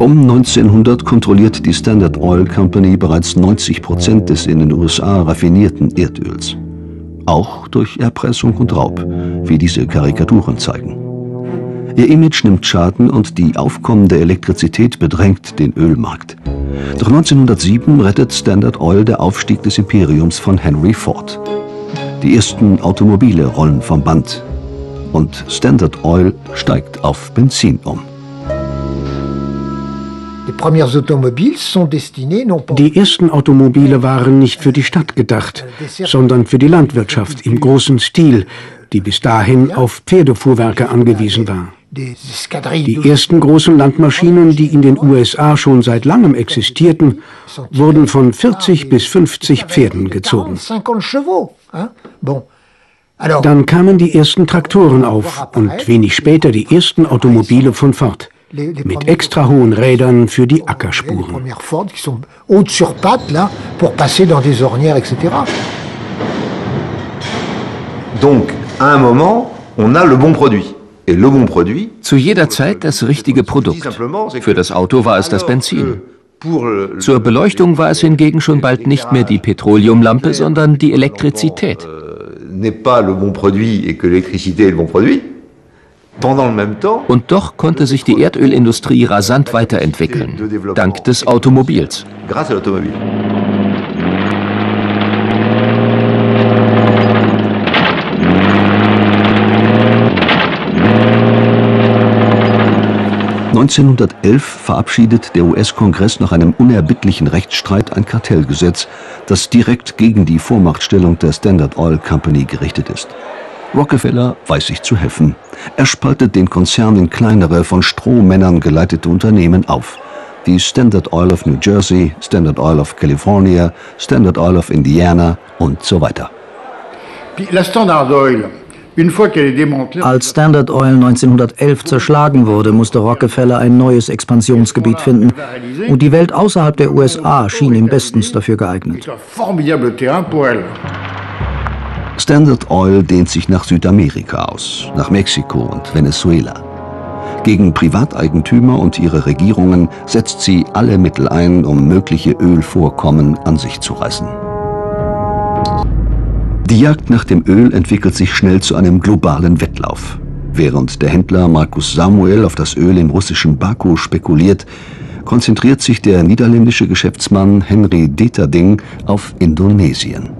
Um 1900 kontrolliert die Standard Oil Company bereits 90 Prozent des in den USA raffinierten Erdöls. Auch durch Erpressung und Raub, wie diese Karikaturen zeigen. Ihr Image nimmt Schaden und die aufkommende Elektrizität bedrängt den Ölmarkt. Doch 1907 rettet Standard Oil der Aufstieg des Imperiums von Henry Ford. Die ersten Automobile rollen vom Band und Standard Oil steigt auf Benzin um. Die ersten Automobile waren nicht für die Stadt gedacht, sondern für die Landwirtschaft im großen Stil, die bis dahin auf Pferdefuhrwerke angewiesen war. Die ersten großen Landmaschinen, die in den USA schon seit langem existierten, wurden von 40 bis 50 Pferden gezogen. Dann kamen die ersten Traktoren auf und wenig später die ersten Automobile von Ford mit extra hohen Rädern für die Ackerspuren. Donc, à un moment, on a le bon produit. Zu jeder Zeit das richtige Produkt. Für das Auto war es das Benzin. Zur Beleuchtung war es hingegen schon bald nicht mehr die Petroleumlampe, sondern die Elektrizität. Und doch konnte sich die Erdölindustrie rasant weiterentwickeln, dank des Automobils. 1911 verabschiedet der US-Kongress nach einem unerbittlichen Rechtsstreit ein Kartellgesetz, das direkt gegen die Vormachtstellung der Standard Oil Company gerichtet ist. Rockefeller weiß sich zu helfen. Er spaltet den Konzern in kleinere, von Strohmännern geleitete Unternehmen auf. Die Standard Oil of New Jersey, Standard Oil of California, Standard Oil of Indiana und so weiter. La Standard Oil als Standard Oil 1911 zerschlagen wurde, musste Rockefeller ein neues Expansionsgebiet finden. Und die Welt außerhalb der USA schien ihm bestens dafür geeignet. Standard Oil dehnt sich nach Südamerika aus, nach Mexiko und Venezuela. Gegen Privateigentümer und ihre Regierungen setzt sie alle Mittel ein, um mögliche Ölvorkommen an sich zu reißen. Die Jagd nach dem Öl entwickelt sich schnell zu einem globalen Wettlauf. Während der Händler Markus Samuel auf das Öl im russischen Baku spekuliert, konzentriert sich der niederländische Geschäftsmann Henry Deterding auf Indonesien.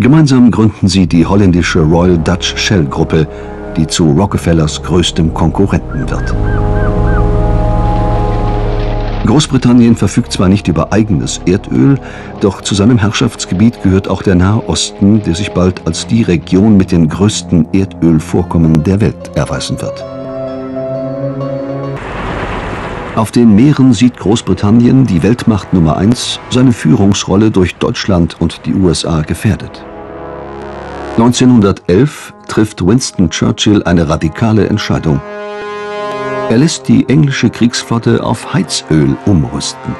Gemeinsam gründen sie die holländische Royal Dutch Shell Gruppe, die zu Rockefellers größtem Konkurrenten wird. Großbritannien verfügt zwar nicht über eigenes Erdöl, doch zu seinem Herrschaftsgebiet gehört auch der Nahe Osten, der sich bald als die Region mit den größten Erdölvorkommen der Welt erweisen wird. Auf den Meeren sieht Großbritannien, die Weltmacht Nummer 1, seine Führungsrolle durch Deutschland und die USA gefährdet. 1911 trifft Winston Churchill eine radikale Entscheidung. Er lässt die englische Kriegsflotte auf Heizöl umrüsten.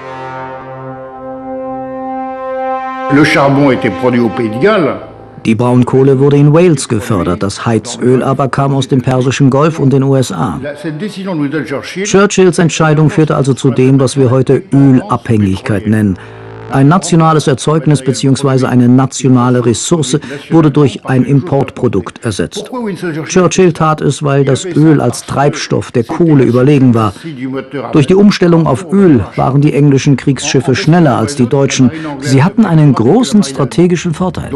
Die Braunkohle wurde in Wales gefördert, das Heizöl aber kam aus dem Persischen Golf und den USA. Churchills Entscheidung führte also zu dem, was wir heute Ölabhängigkeit nennen. Ein nationales Erzeugnis bzw. eine nationale Ressource wurde durch ein Importprodukt ersetzt. Churchill tat es, weil das Öl als Treibstoff der Kohle überlegen war. Durch die Umstellung auf Öl waren die englischen Kriegsschiffe schneller als die deutschen. Sie hatten einen großen strategischen Vorteil.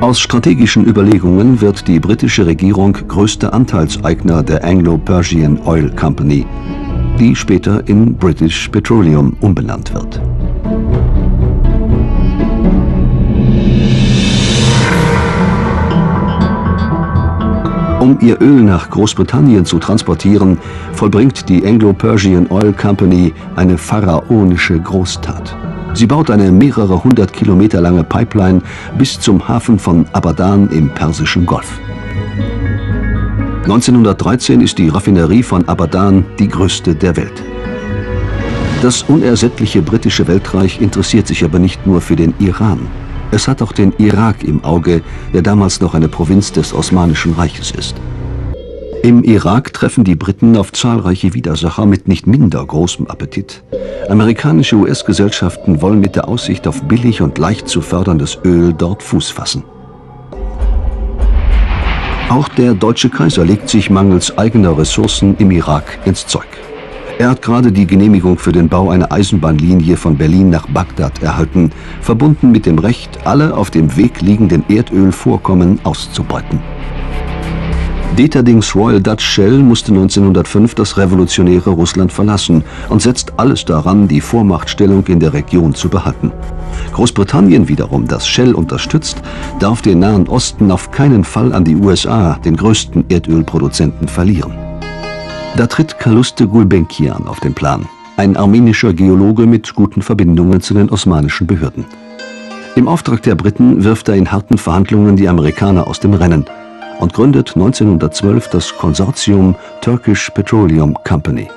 Aus strategischen Überlegungen wird die britische Regierung größter Anteilseigner der Anglo-Persian Oil Company die später in British Petroleum umbenannt wird. Um ihr Öl nach Großbritannien zu transportieren, vollbringt die Anglo-Persian Oil Company eine pharaonische Großtat. Sie baut eine mehrere hundert Kilometer lange Pipeline bis zum Hafen von Abadan im Persischen Golf. 1913 ist die Raffinerie von Abadan die größte der Welt. Das unersättliche britische Weltreich interessiert sich aber nicht nur für den Iran. Es hat auch den Irak im Auge, der damals noch eine Provinz des Osmanischen Reiches ist. Im Irak treffen die Briten auf zahlreiche Widersacher mit nicht minder großem Appetit. Amerikanische US-Gesellschaften wollen mit der Aussicht auf billig und leicht zu förderndes Öl dort Fuß fassen. Auch der deutsche Kaiser legt sich mangels eigener Ressourcen im Irak ins Zeug. Er hat gerade die Genehmigung für den Bau einer Eisenbahnlinie von Berlin nach Bagdad erhalten, verbunden mit dem Recht, alle auf dem Weg liegenden Erdölvorkommen auszubeuten. Deterdings Royal Dutch Shell musste 1905 das revolutionäre Russland verlassen und setzt alles daran, die Vormachtstellung in der Region zu behalten. Großbritannien wiederum, das Shell unterstützt, darf den Nahen Osten auf keinen Fall an die USA, den größten Erdölproduzenten, verlieren. Da tritt Kaluste Gulbenkian auf den Plan, ein armenischer Geologe mit guten Verbindungen zu den osmanischen Behörden. Im Auftrag der Briten wirft er in harten Verhandlungen die Amerikaner aus dem Rennen – und gründet 1912 das Konsortium Turkish Petroleum Company.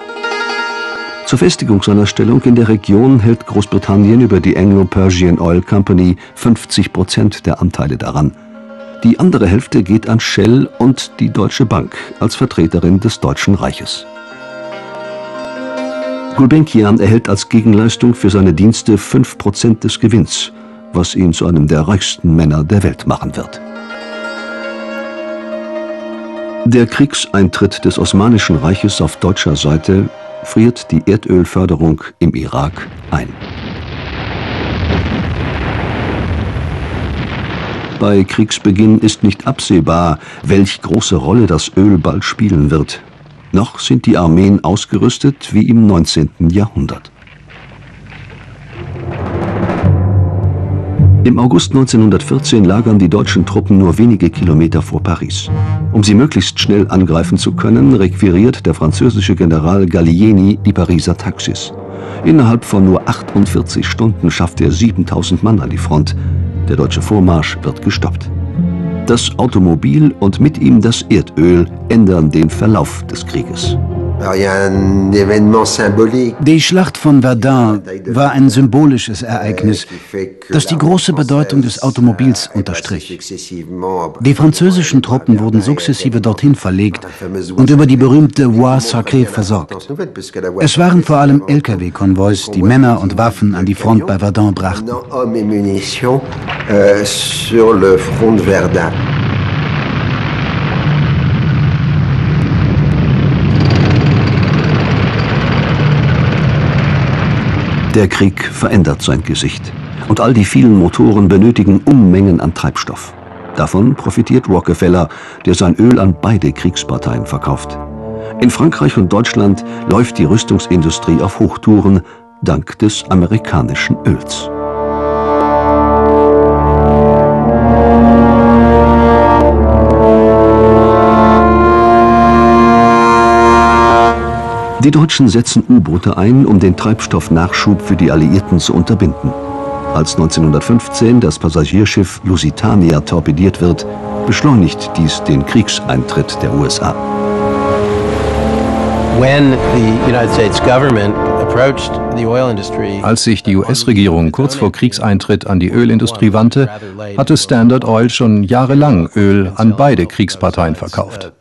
Zur Festigung seiner Stellung in der Region hält Großbritannien über die Anglo-Persian Oil Company 50 Prozent der Anteile daran. Die andere Hälfte geht an Shell und die Deutsche Bank als Vertreterin des Deutschen Reiches. Gulbenkian erhält als Gegenleistung für seine Dienste 5 Prozent des Gewinns, was ihn zu einem der reichsten Männer der Welt machen wird. Der Kriegseintritt des Osmanischen Reiches auf deutscher Seite friert die Erdölförderung im Irak ein. Bei Kriegsbeginn ist nicht absehbar, welch große Rolle das Öl bald spielen wird. Noch sind die Armeen ausgerüstet wie im 19. Jahrhundert. Im August 1914 lagern die deutschen Truppen nur wenige Kilometer vor Paris. Um sie möglichst schnell angreifen zu können, requiriert der französische General Gallieni die Pariser Taxis. Innerhalb von nur 48 Stunden schafft er 7000 Mann an die Front. Der deutsche Vormarsch wird gestoppt. Das Automobil und mit ihm das Erdöl ändern den Verlauf des Krieges. Die Schlacht von Verdun war ein symbolisches Ereignis, das die große Bedeutung des Automobils unterstrich. Die französischen Truppen wurden sukzessive dorthin verlegt und über die berühmte Voie Sacrée versorgt. Es waren vor allem Lkw-Konvois, die Männer und Waffen an die Front bei Verdun brachten. Der Krieg verändert sein Gesicht. Und all die vielen Motoren benötigen Unmengen an Treibstoff. Davon profitiert Rockefeller, der sein Öl an beide Kriegsparteien verkauft. In Frankreich und Deutschland läuft die Rüstungsindustrie auf Hochtouren dank des amerikanischen Öls. Die Deutschen setzen U-Boote ein, um den Treibstoffnachschub für die Alliierten zu unterbinden. Als 1915 das Passagierschiff Lusitania torpediert wird, beschleunigt dies den Kriegseintritt der USA. Als sich die US-Regierung kurz vor Kriegseintritt an die Ölindustrie wandte, hatte Standard Oil schon jahrelang Öl an beide Kriegsparteien verkauft.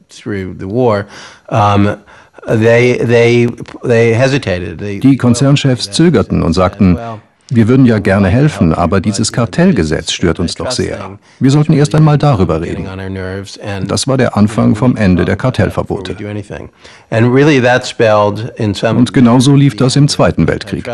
Die Konzernchefs zögerten und sagten, wir würden ja gerne helfen, aber dieses Kartellgesetz stört uns doch sehr. Wir sollten erst einmal darüber reden. Das war der Anfang vom Ende der Kartellverbote. Und genauso lief das im Zweiten Weltkrieg.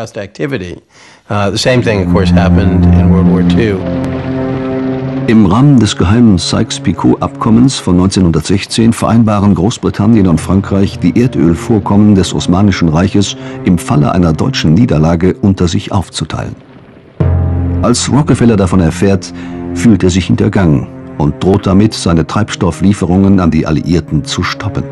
Im Rahmen des geheimen Sykes-Picot-Abkommens von 1916 vereinbaren Großbritannien und Frankreich, die Erdölvorkommen des Osmanischen Reiches im Falle einer deutschen Niederlage unter sich aufzuteilen. Als Rockefeller davon erfährt, fühlt er sich hintergangen und droht damit, seine Treibstofflieferungen an die Alliierten zu stoppen.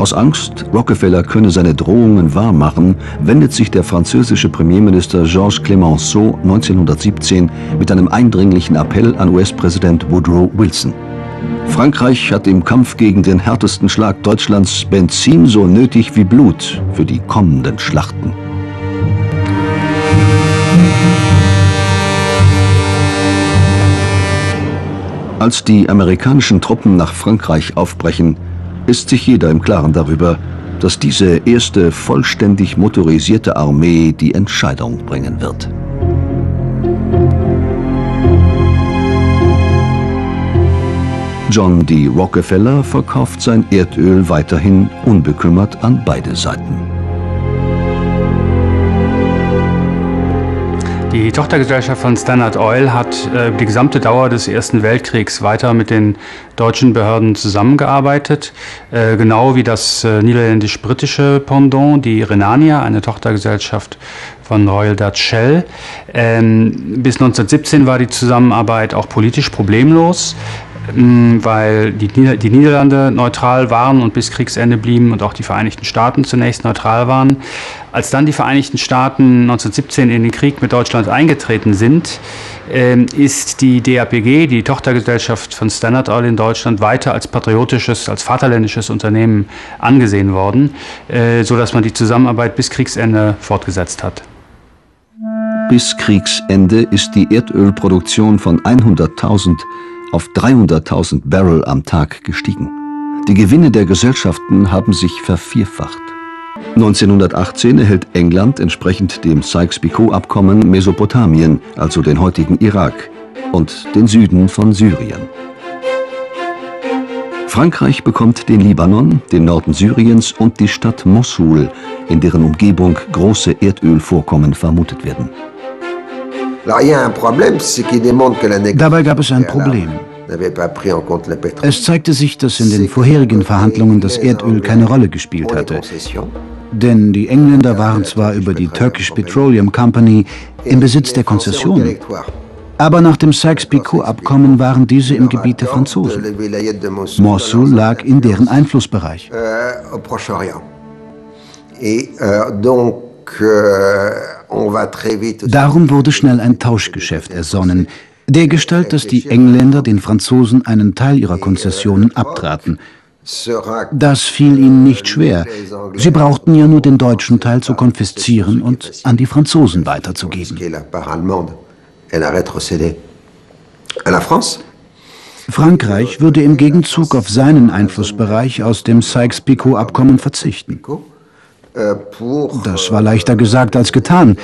Aus Angst, Rockefeller könne seine Drohungen wahrmachen, wendet sich der französische Premierminister Georges Clemenceau 1917 mit einem eindringlichen Appell an US-Präsident Woodrow Wilson. Frankreich hat im Kampf gegen den härtesten Schlag Deutschlands Benzin so nötig wie Blut für die kommenden Schlachten. Als die amerikanischen Truppen nach Frankreich aufbrechen, ist sich jeder im Klaren darüber, dass diese erste vollständig motorisierte Armee die Entscheidung bringen wird. John D. Rockefeller verkauft sein Erdöl weiterhin unbekümmert an beide Seiten. Die Tochtergesellschaft von Standard Oil hat äh, die gesamte Dauer des Ersten Weltkriegs weiter mit den deutschen Behörden zusammengearbeitet, äh, genau wie das äh, niederländisch-britische Pendant, die Renania, eine Tochtergesellschaft von Royal Dutch Shell. Ähm, bis 1917 war die Zusammenarbeit auch politisch problemlos. Ähm, weil die, Nieder die Niederlande neutral waren und bis Kriegsende blieben und auch die Vereinigten Staaten zunächst neutral waren. Als dann die Vereinigten Staaten 1917 in den Krieg mit Deutschland eingetreten sind, ähm, ist die DAPG, die Tochtergesellschaft von Standard Oil in Deutschland, weiter als patriotisches, als vaterländisches Unternehmen angesehen worden, äh, sodass man die Zusammenarbeit bis Kriegsende fortgesetzt hat. Bis Kriegsende ist die Erdölproduktion von 100.000 auf 300.000 Barrel am Tag gestiegen. Die Gewinne der Gesellschaften haben sich vervierfacht. 1918 erhält England entsprechend dem Sykes-Picot-Abkommen Mesopotamien, also den heutigen Irak, und den Süden von Syrien. Frankreich bekommt den Libanon, den Norden Syriens und die Stadt Mossul, in deren Umgebung große Erdölvorkommen vermutet werden. Dabei gab es ein Problem. Es zeigte sich, dass in den vorherigen Verhandlungen das Erdöl keine Rolle gespielt hatte. Denn die Engländer waren zwar über die Turkish Petroleum Company im Besitz der Konzessionen, aber nach dem Sykes-Picot-Abkommen waren diese im Gebiet der Franzosen. Mosul lag in deren Einflussbereich. Darum wurde schnell ein Tauschgeschäft ersonnen, der Gestalt, dass die Engländer den Franzosen einen Teil ihrer Konzessionen abtraten. Das fiel ihnen nicht schwer. Sie brauchten ja nur den deutschen Teil zu konfiszieren und an die Franzosen weiterzugeben. Frankreich würde im Gegenzug auf seinen Einflussbereich aus dem Sykes-Picot-Abkommen verzichten. Das war leichter gesagt als getan,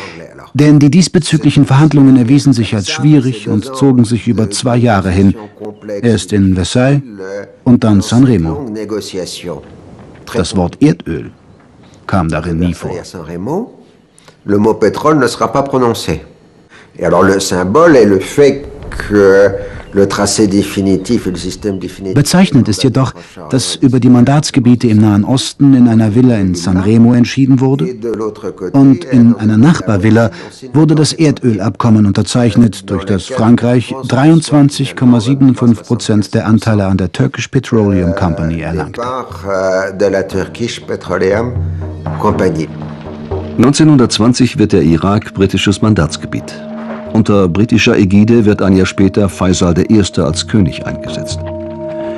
denn die diesbezüglichen Verhandlungen erwiesen sich als schwierig und zogen sich über zwei Jahre hin, erst in Versailles und dann Sanremo. Das Wort Erdöl kam darin nie vor. Le mot pétrole ne sera pas prononcé. Et alors le symbole est le fait Bezeichnend ist jedoch, dass über die Mandatsgebiete im Nahen Osten in einer Villa in Sanremo entschieden wurde und in einer Nachbarvilla wurde das Erdölabkommen unterzeichnet, durch das Frankreich 23,75 Prozent der Anteile an der Turkish Petroleum Company erlangte. 1920 wird der Irak britisches Mandatsgebiet. Unter britischer Ägide wird ein Jahr später Faisal I. als König eingesetzt.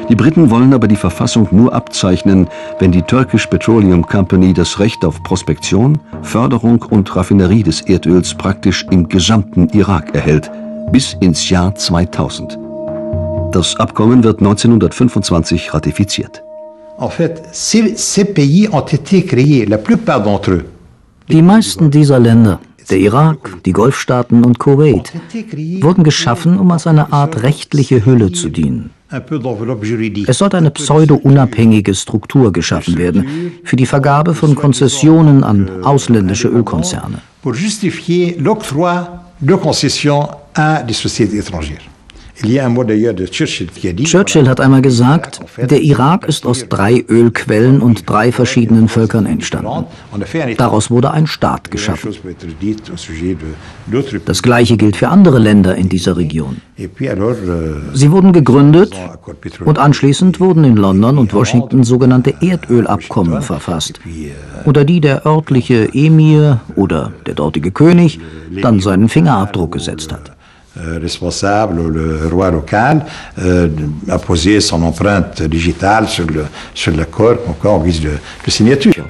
Die Briten wollen aber die Verfassung nur abzeichnen, wenn die Turkish Petroleum Company das Recht auf Prospektion, Förderung und Raffinerie des Erdöls praktisch im gesamten Irak erhält, bis ins Jahr 2000. Das Abkommen wird 1925 ratifiziert. Die meisten dieser Länder der Irak, die Golfstaaten und Kuwait wurden geschaffen, um als eine Art rechtliche Hülle zu dienen. Es sollte eine pseudo-unabhängige Struktur geschaffen werden für die Vergabe von Konzessionen an ausländische Ölkonzerne. Pour justifier l'octroi de concessions à des sociétés étrangères. Churchill hat einmal gesagt, der Irak ist aus drei Ölquellen und drei verschiedenen Völkern entstanden. Daraus wurde ein Staat geschaffen. Das gleiche gilt für andere Länder in dieser Region. Sie wurden gegründet und anschließend wurden in London und Washington sogenannte Erdölabkommen verfasst, unter die der örtliche Emir oder der dortige König dann seinen Fingerabdruck gesetzt hat. Euh, responsable, le roi local, euh, a posé son empreinte digitale sur le sur l'accord en guise de, de signature.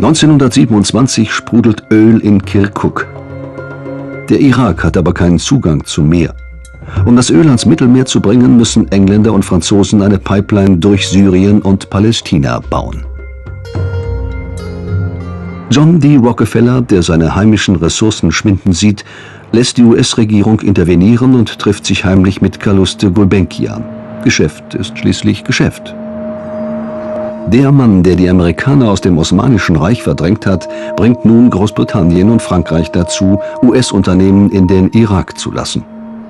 1927 sprudelt Öl in Kirkuk. Der Irak hat aber keinen Zugang zum Meer. Um das Öl ans Mittelmeer zu bringen, müssen Engländer und Franzosen eine Pipeline durch Syrien und Palästina bauen. John D. Rockefeller, der seine heimischen Ressourcen schwinden sieht, lässt die US-Regierung intervenieren und trifft sich heimlich mit Calouste Gulbenkian. Geschäft ist schließlich Geschäft. Der Mann, der die Amerikaner aus dem Osmanischen Reich verdrängt hat, bringt nun Großbritannien und Frankreich dazu, US-Unternehmen in den Irak zu lassen.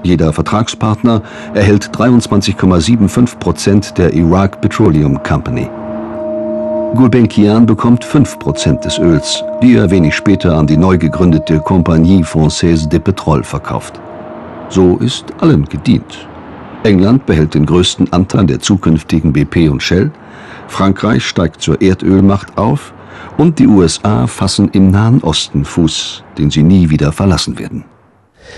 Jeder Vertragspartner erhält 23,75 Prozent der Iraq Petroleum Company. Gulbenkian bekommt 5% des Öls, die er wenig später an die neu gegründete Compagnie Française de Pétrole verkauft. So ist allen gedient. England behält den größten Anteil der zukünftigen BP und Shell, Frankreich steigt zur Erdölmacht auf und die USA fassen im Nahen Osten Fuß, den sie nie wieder verlassen werden.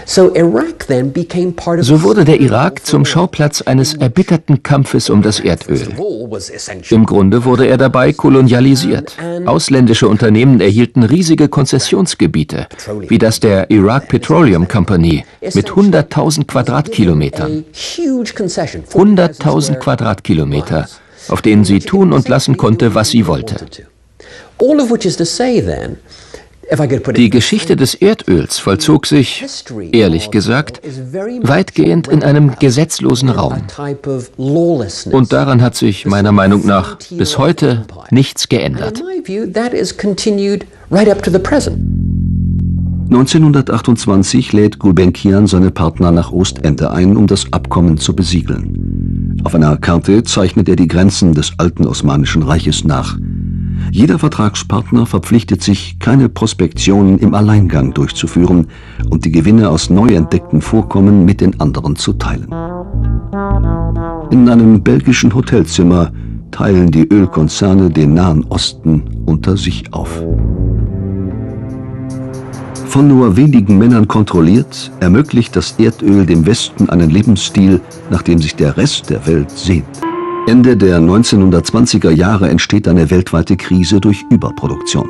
So wurde der Irak zum Schauplatz eines erbitterten Kampfes um das Erdöl. Im Grunde wurde er dabei kolonialisiert. Ausländische Unternehmen erhielten riesige Konzessionsgebiete, wie das der Iraq Petroleum Company mit 100.000 Quadratkilometern. 100.000 Quadratkilometer, auf denen sie tun und lassen konnte, was sie wollte. Die Geschichte des Erdöls vollzog sich, ehrlich gesagt, weitgehend in einem gesetzlosen Raum. Und daran hat sich meiner Meinung nach bis heute nichts geändert. 1928 lädt Gulbenkian seine Partner nach Ostende ein, um das Abkommen zu besiegeln. Auf einer Karte zeichnet er die Grenzen des alten Osmanischen Reiches nach. Jeder Vertragspartner verpflichtet sich, keine Prospektionen im Alleingang durchzuführen und die Gewinne aus neu entdeckten Vorkommen mit den anderen zu teilen. In einem belgischen Hotelzimmer teilen die Ölkonzerne den Nahen Osten unter sich auf. Von nur wenigen Männern kontrolliert, ermöglicht das Erdöl dem Westen einen Lebensstil, nach dem sich der Rest der Welt sehnt. Ende der 1920er Jahre entsteht eine weltweite Krise durch Überproduktion.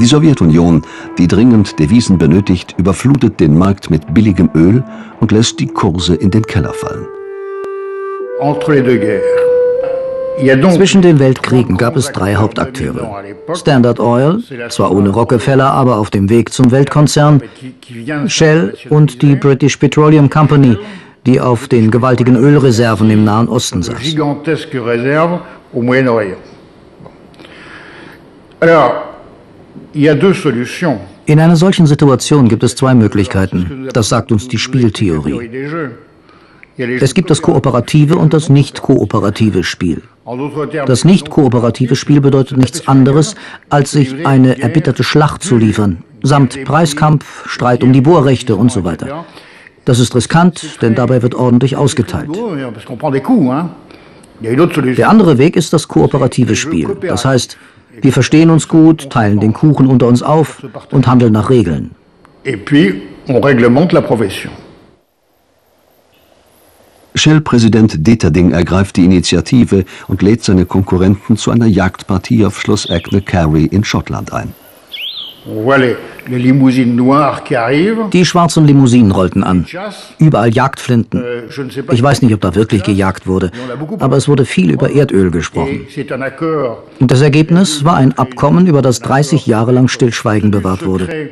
Die Sowjetunion, die dringend Devisen benötigt, überflutet den Markt mit billigem Öl und lässt die Kurse in den Keller fallen. Zwischen den Weltkriegen gab es drei Hauptakteure. Standard Oil, zwar ohne Rockefeller, aber auf dem Weg zum Weltkonzern, Shell und die British Petroleum Company, die auf den gewaltigen Ölreserven im Nahen Osten saß. In einer solchen Situation gibt es zwei Möglichkeiten. Das sagt uns die Spieltheorie. Es gibt das kooperative und das nicht kooperative Spiel. Das nicht kooperative Spiel bedeutet nichts anderes, als sich eine erbitterte Schlacht zu liefern, samt Preiskampf, Streit um die Bohrrechte und so weiter. Das ist riskant, denn dabei wird ordentlich ausgeteilt. Der andere Weg ist das kooperative Spiel. Das heißt, wir verstehen uns gut, teilen den Kuchen unter uns auf und handeln nach Regeln. Shell-Präsident Deterding ergreift die Initiative und lädt seine Konkurrenten zu einer Jagdpartie auf Schloss Agne Carey in Schottland ein. Die schwarzen Limousinen rollten an. Überall Jagdflinten. Euh, ich weiß nicht, ob da wirklich gejagt wurde, aber es wurde viel über Erdöl gesprochen. Und das Ergebnis war ein Abkommen, über das 30 Jahre lang Stillschweigen bewahrt wurde.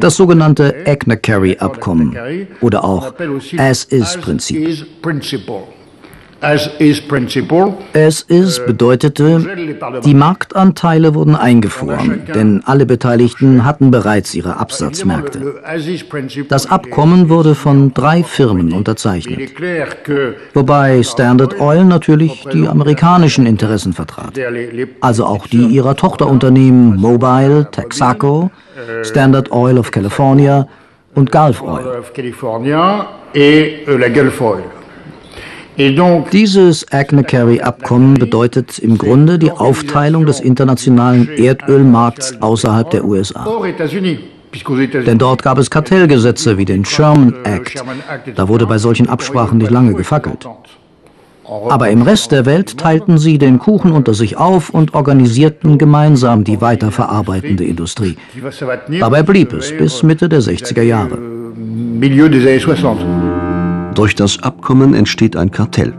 Das sogenannte Agna-Carry-Abkommen oder auch As-Is-Prinzip. As is bedeutete, die Marktanteile wurden eingefroren, denn alle Beteiligten hatten bereits ihre Absatzmärkte. Das Abkommen wurde von drei Firmen unterzeichnet, wobei Standard Oil natürlich die amerikanischen Interessen vertrat, also auch die ihrer Tochterunternehmen Mobile, Texaco, Standard Oil of California und Gulf Oil. Dieses Agna-Carry-Abkommen bedeutet im Grunde die Aufteilung des internationalen Erdölmarkts außerhalb der USA. Denn dort gab es Kartellgesetze wie den Sherman Act. Da wurde bei solchen Absprachen nicht lange gefackelt. Aber im Rest der Welt teilten sie den Kuchen unter sich auf und organisierten gemeinsam die weiterverarbeitende Industrie. Dabei blieb es bis Mitte der 60er Jahre. Durch das Abkommen entsteht ein Kartell.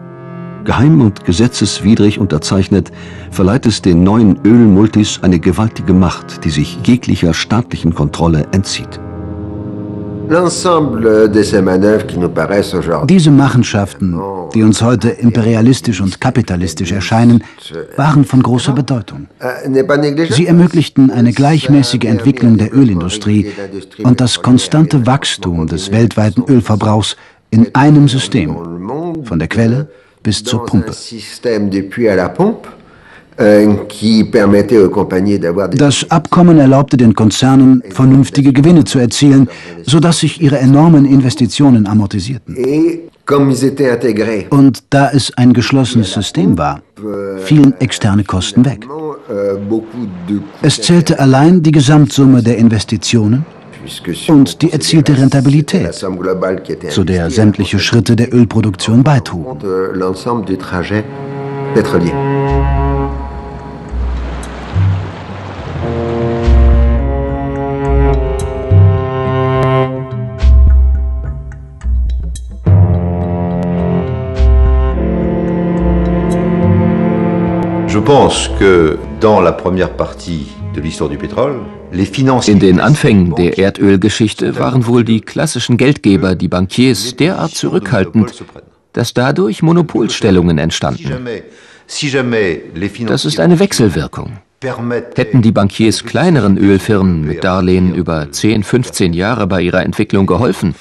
Geheim und gesetzeswidrig unterzeichnet, verleiht es den neuen Ölmultis eine gewaltige Macht, die sich jeglicher staatlichen Kontrolle entzieht. Diese Machenschaften, die uns heute imperialistisch und kapitalistisch erscheinen, waren von großer Bedeutung. Sie ermöglichten eine gleichmäßige Entwicklung der Ölindustrie und das konstante Wachstum des weltweiten Ölverbrauchs in einem System, von der Quelle bis zur Pumpe. Euh, das Abkommen erlaubte den Konzernen, vernünftige Gewinne zu erzielen, sodass sich ihre enormen Investitionen amortisierten. Und da es ein geschlossenes System war, fielen externe Kosten weg. Euh, es zählte allein die Gesamtsumme der Investitionen und die erzielte Rentabilität, zu der sämtliche Schritte der Ölproduktion beitrugen. Je pense que dans la première partie in den Anfängen der Erdölgeschichte waren wohl die klassischen Geldgeber, die Bankiers, derart zurückhaltend, dass dadurch Monopolstellungen entstanden. Das ist eine Wechselwirkung. Hätten die Bankiers kleineren Ölfirmen mit Darlehen über 10, 15 Jahre bei ihrer Entwicklung geholfen,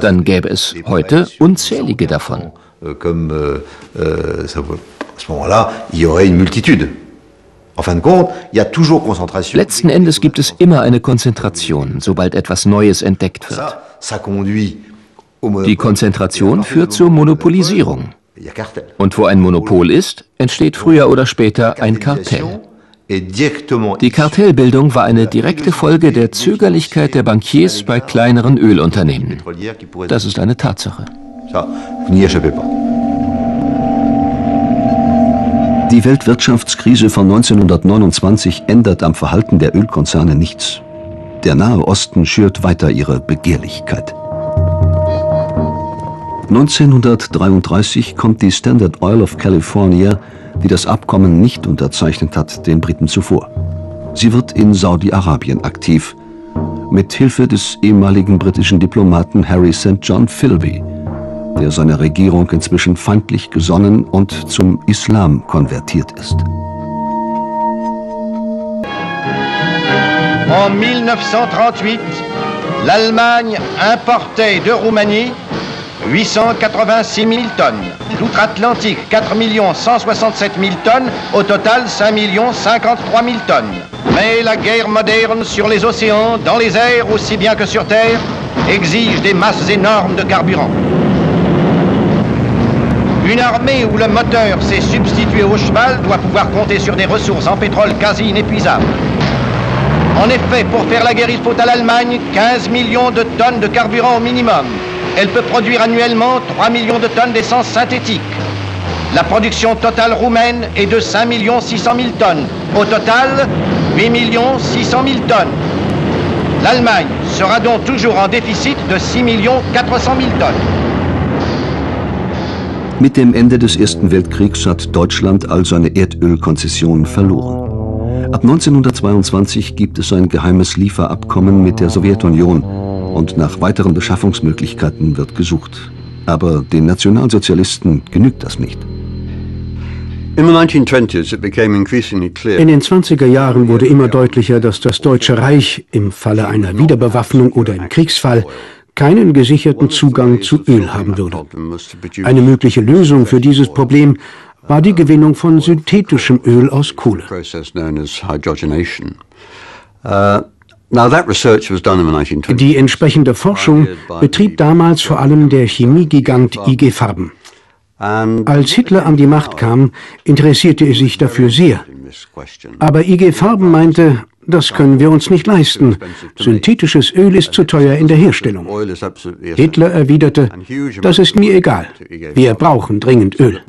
dann gäbe es heute unzählige davon. Euh, euh, euh, à ce moment-là, il y aurait une multitude. Letzten Endes gibt es immer eine Konzentration, sobald etwas Neues entdeckt wird. Die Konzentration führt zur Monopolisierung. Und wo ein Monopol ist, entsteht früher oder später ein Kartell. Die Kartellbildung war eine direkte Folge der Zögerlichkeit der Bankiers bei kleineren Ölunternehmen. Das ist eine Tatsache. Die Weltwirtschaftskrise von 1929 ändert am Verhalten der Ölkonzerne nichts. Der Nahe Osten schürt weiter ihre Begehrlichkeit. 1933 kommt die Standard Oil of California, die das Abkommen nicht unterzeichnet hat, den Briten zuvor. Sie wird in Saudi-Arabien aktiv, mit Hilfe des ehemaligen britischen Diplomaten Harry St. John Philby, der seiner Regierung inzwischen feindlich gesonnen und zum Islam konvertiert ist. En 1938, l'Allemagne importait de Roumanie 886 000 tonnes. L'outre-Atlantique, 4 167 000 tonnes. Au total, 5 53 000 tonnes. Mais la guerre moderne sur les océans, dans les airs aussi bien que sur terre, exige des masses énormes de carburant. Une armée où le moteur s'est substitué au cheval doit pouvoir compter sur des ressources en pétrole quasi inépuisables. En effet, pour faire la guerre, il faut à l'Allemagne 15 millions de tonnes de carburant au minimum. Elle peut produire annuellement 3 millions de tonnes d'essence synthétique. La production totale roumaine est de 5 600 000 tonnes. Au total, 8 600 000 tonnes. L'Allemagne sera donc toujours en déficit de 6 400 000 tonnes. Mit dem Ende des Ersten Weltkriegs hat Deutschland all seine Erdölkonzessionen verloren. Ab 1922 gibt es ein geheimes Lieferabkommen mit der Sowjetunion und nach weiteren Beschaffungsmöglichkeiten wird gesucht. Aber den Nationalsozialisten genügt das nicht. In den 20er Jahren wurde immer deutlicher, dass das Deutsche Reich im Falle einer Wiederbewaffnung oder im Kriegsfall keinen gesicherten Zugang zu Öl haben würde. Eine mögliche Lösung für dieses Problem war die Gewinnung von synthetischem Öl aus Kohle. Die entsprechende Forschung betrieb damals vor allem der Chemiegigant IG Farben. Als Hitler an die Macht kam, interessierte er sich dafür sehr. Aber IG Farben meinte, das können wir uns nicht leisten. Synthetisches Öl ist zu teuer in der Herstellung. Hitler erwiderte, das ist mir egal. Wir brauchen dringend Öl.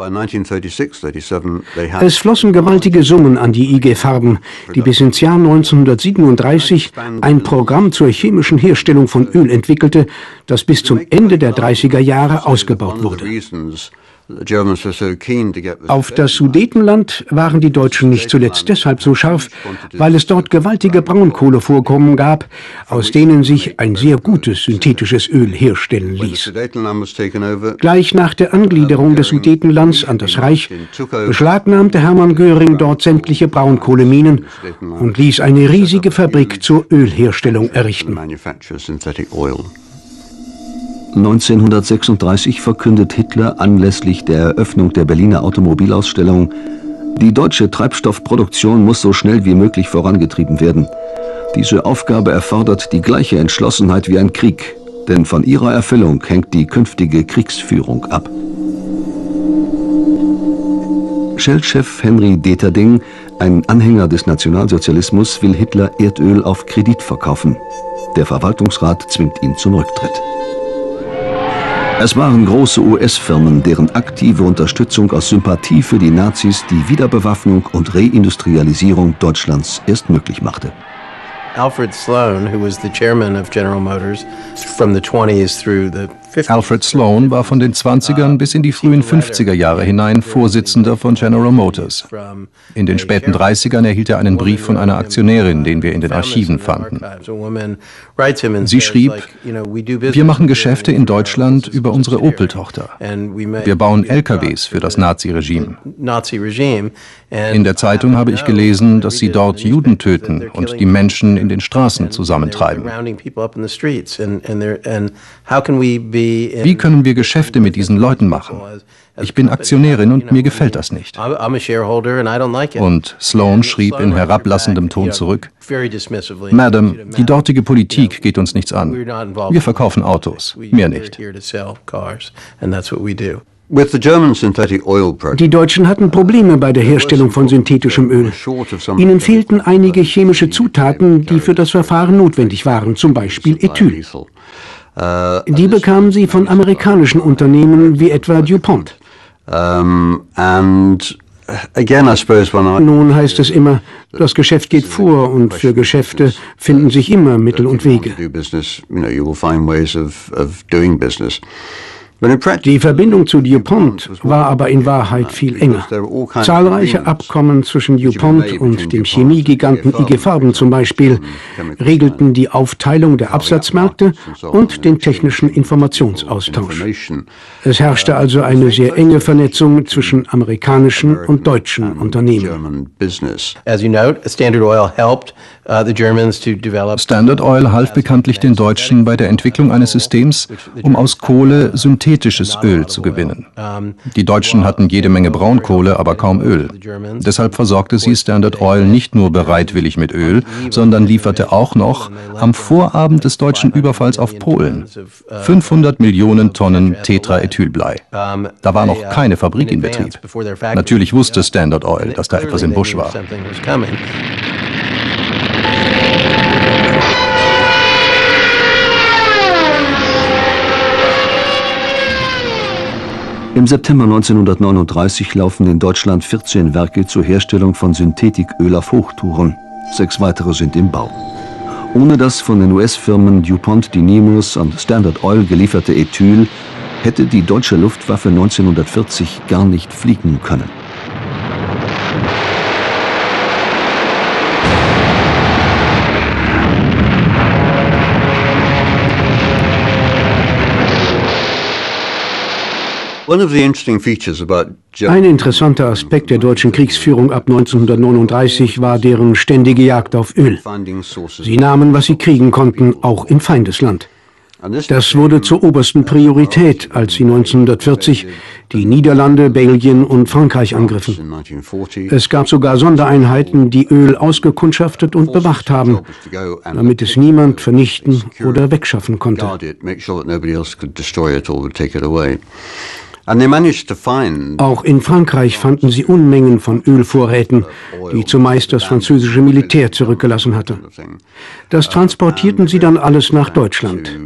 Es flossen gewaltige Summen an die IG Farben, die bis ins Jahr 1937 ein Programm zur chemischen Herstellung von Öl entwickelte, das bis zum Ende der 30er Jahre ausgebaut wurde. Auf das Sudetenland. Waren die Deutschen nicht zuletzt deshalb so scharf, weil es dort gewaltige Braunkohlevorkommen gab, aus denen sich ein sehr gutes synthetisches Öl herstellen ließ. Gleich nach der Angliederung des Sudetenlands an das Reich beschlagnahmte Hermann Göring dort sämtliche Braunkohleminen und ließ eine riesige Fabrik zur Ölherstellung errichten. 1936 verkündet Hitler anlässlich der Eröffnung der Berliner Automobilausstellung, die deutsche Treibstoffproduktion muss so schnell wie möglich vorangetrieben werden. Diese Aufgabe erfordert die gleiche Entschlossenheit wie ein Krieg, denn von ihrer Erfüllung hängt die künftige Kriegsführung ab. Shell-Chef Henry Deterding, ein Anhänger des Nationalsozialismus, will Hitler Erdöl auf Kredit verkaufen. Der Verwaltungsrat zwingt ihn zum Rücktritt. Es waren große US-Firmen, deren aktive Unterstützung aus Sympathie für die Nazis die Wiederbewaffnung und Reindustrialisierung Deutschlands erst möglich machte. Alfred Sloan, who was the chairman of General Motors from the 20s through the Alfred Sloan war von den 20ern bis in die frühen 50er Jahre hinein Vorsitzender von General Motors. In den späten 30ern erhielt er einen Brief von einer Aktionärin, den wir in den Archiven fanden. Sie schrieb, wir machen Geschäfte in Deutschland über unsere Opel-Tochter. Wir bauen LKWs für das Nazi-Regime. In der Zeitung habe ich gelesen, dass sie dort Juden töten und die Menschen in den Straßen zusammentreiben. Wie können wir Geschäfte mit diesen Leuten machen? Ich bin Aktionärin und mir gefällt das nicht. Und Sloan schrieb in herablassendem Ton zurück, Madam, die dortige Politik geht uns nichts an. Wir verkaufen Autos, mehr nicht. Die Deutschen hatten Probleme bei der Herstellung von synthetischem Öl. Ihnen fehlten einige chemische Zutaten, die für das Verfahren notwendig waren, zum Beispiel Ethyl. Die bekamen sie von amerikanischen Unternehmen wie etwa DuPont. Nun heißt es immer, das Geschäft geht vor und für Geschäfte finden sich immer Mittel und Wege. Die Verbindung zu DuPont war aber in Wahrheit viel enger. Zahlreiche Abkommen zwischen DuPont und dem Chemiegiganten IG Farben zum Beispiel regelten die Aufteilung der Absatzmärkte und den technischen Informationsaustausch. Es herrschte also eine sehr enge Vernetzung zwischen amerikanischen und deutschen Unternehmen. Standard Oil half bekanntlich den Deutschen bei der Entwicklung eines Systems, um aus Kohle synthetisches Öl zu gewinnen. Die Deutschen hatten jede Menge Braunkohle, aber kaum Öl. Deshalb versorgte sie Standard Oil nicht nur bereitwillig mit Öl, sondern lieferte auch noch am Vorabend des deutschen Überfalls auf Polen 500 Millionen Tonnen Tetraethylblei. Da war noch keine Fabrik in Betrieb. Natürlich wusste Standard Oil, dass da etwas im Busch war. Im September 1939 laufen in Deutschland 14 Werke zur Herstellung von Synthetiköl auf Hochtouren. Sechs weitere sind im Bau. Ohne das von den US-Firmen DuPont, Dynemus und Standard Oil gelieferte Ethyl hätte die deutsche Luftwaffe 1940 gar nicht fliegen können. Ein interessanter Aspekt der deutschen Kriegsführung ab 1939 war deren ständige Jagd auf Öl. Sie nahmen, was sie kriegen konnten, auch in Feindesland. Das wurde zur obersten Priorität, als sie 1940 die Niederlande, Belgien und Frankreich angriffen. Es gab sogar Sondereinheiten, die Öl ausgekundschaftet und bewacht haben, damit es niemand vernichten oder wegschaffen konnte. Auch in Frankreich fanden sie Unmengen von Ölvorräten, die zumeist das französische Militär zurückgelassen hatte. Das transportierten sie dann alles nach Deutschland.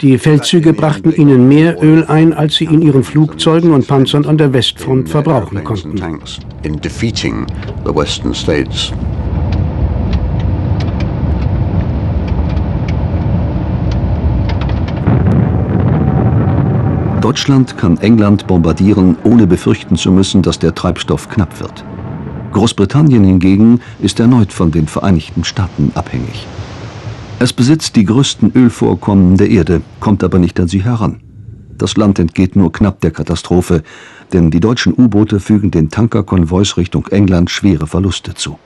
Die Feldzüge brachten ihnen mehr Öl ein, als sie in ihren Flugzeugen und Panzern an der Westfront verbrauchen konnten. Deutschland kann England bombardieren, ohne befürchten zu müssen, dass der Treibstoff knapp wird. Großbritannien hingegen ist erneut von den Vereinigten Staaten abhängig. Es besitzt die größten Ölvorkommen der Erde, kommt aber nicht an sie heran. Das Land entgeht nur knapp der Katastrophe, denn die deutschen U-Boote fügen den Tankerkonvois Richtung England schwere Verluste zu.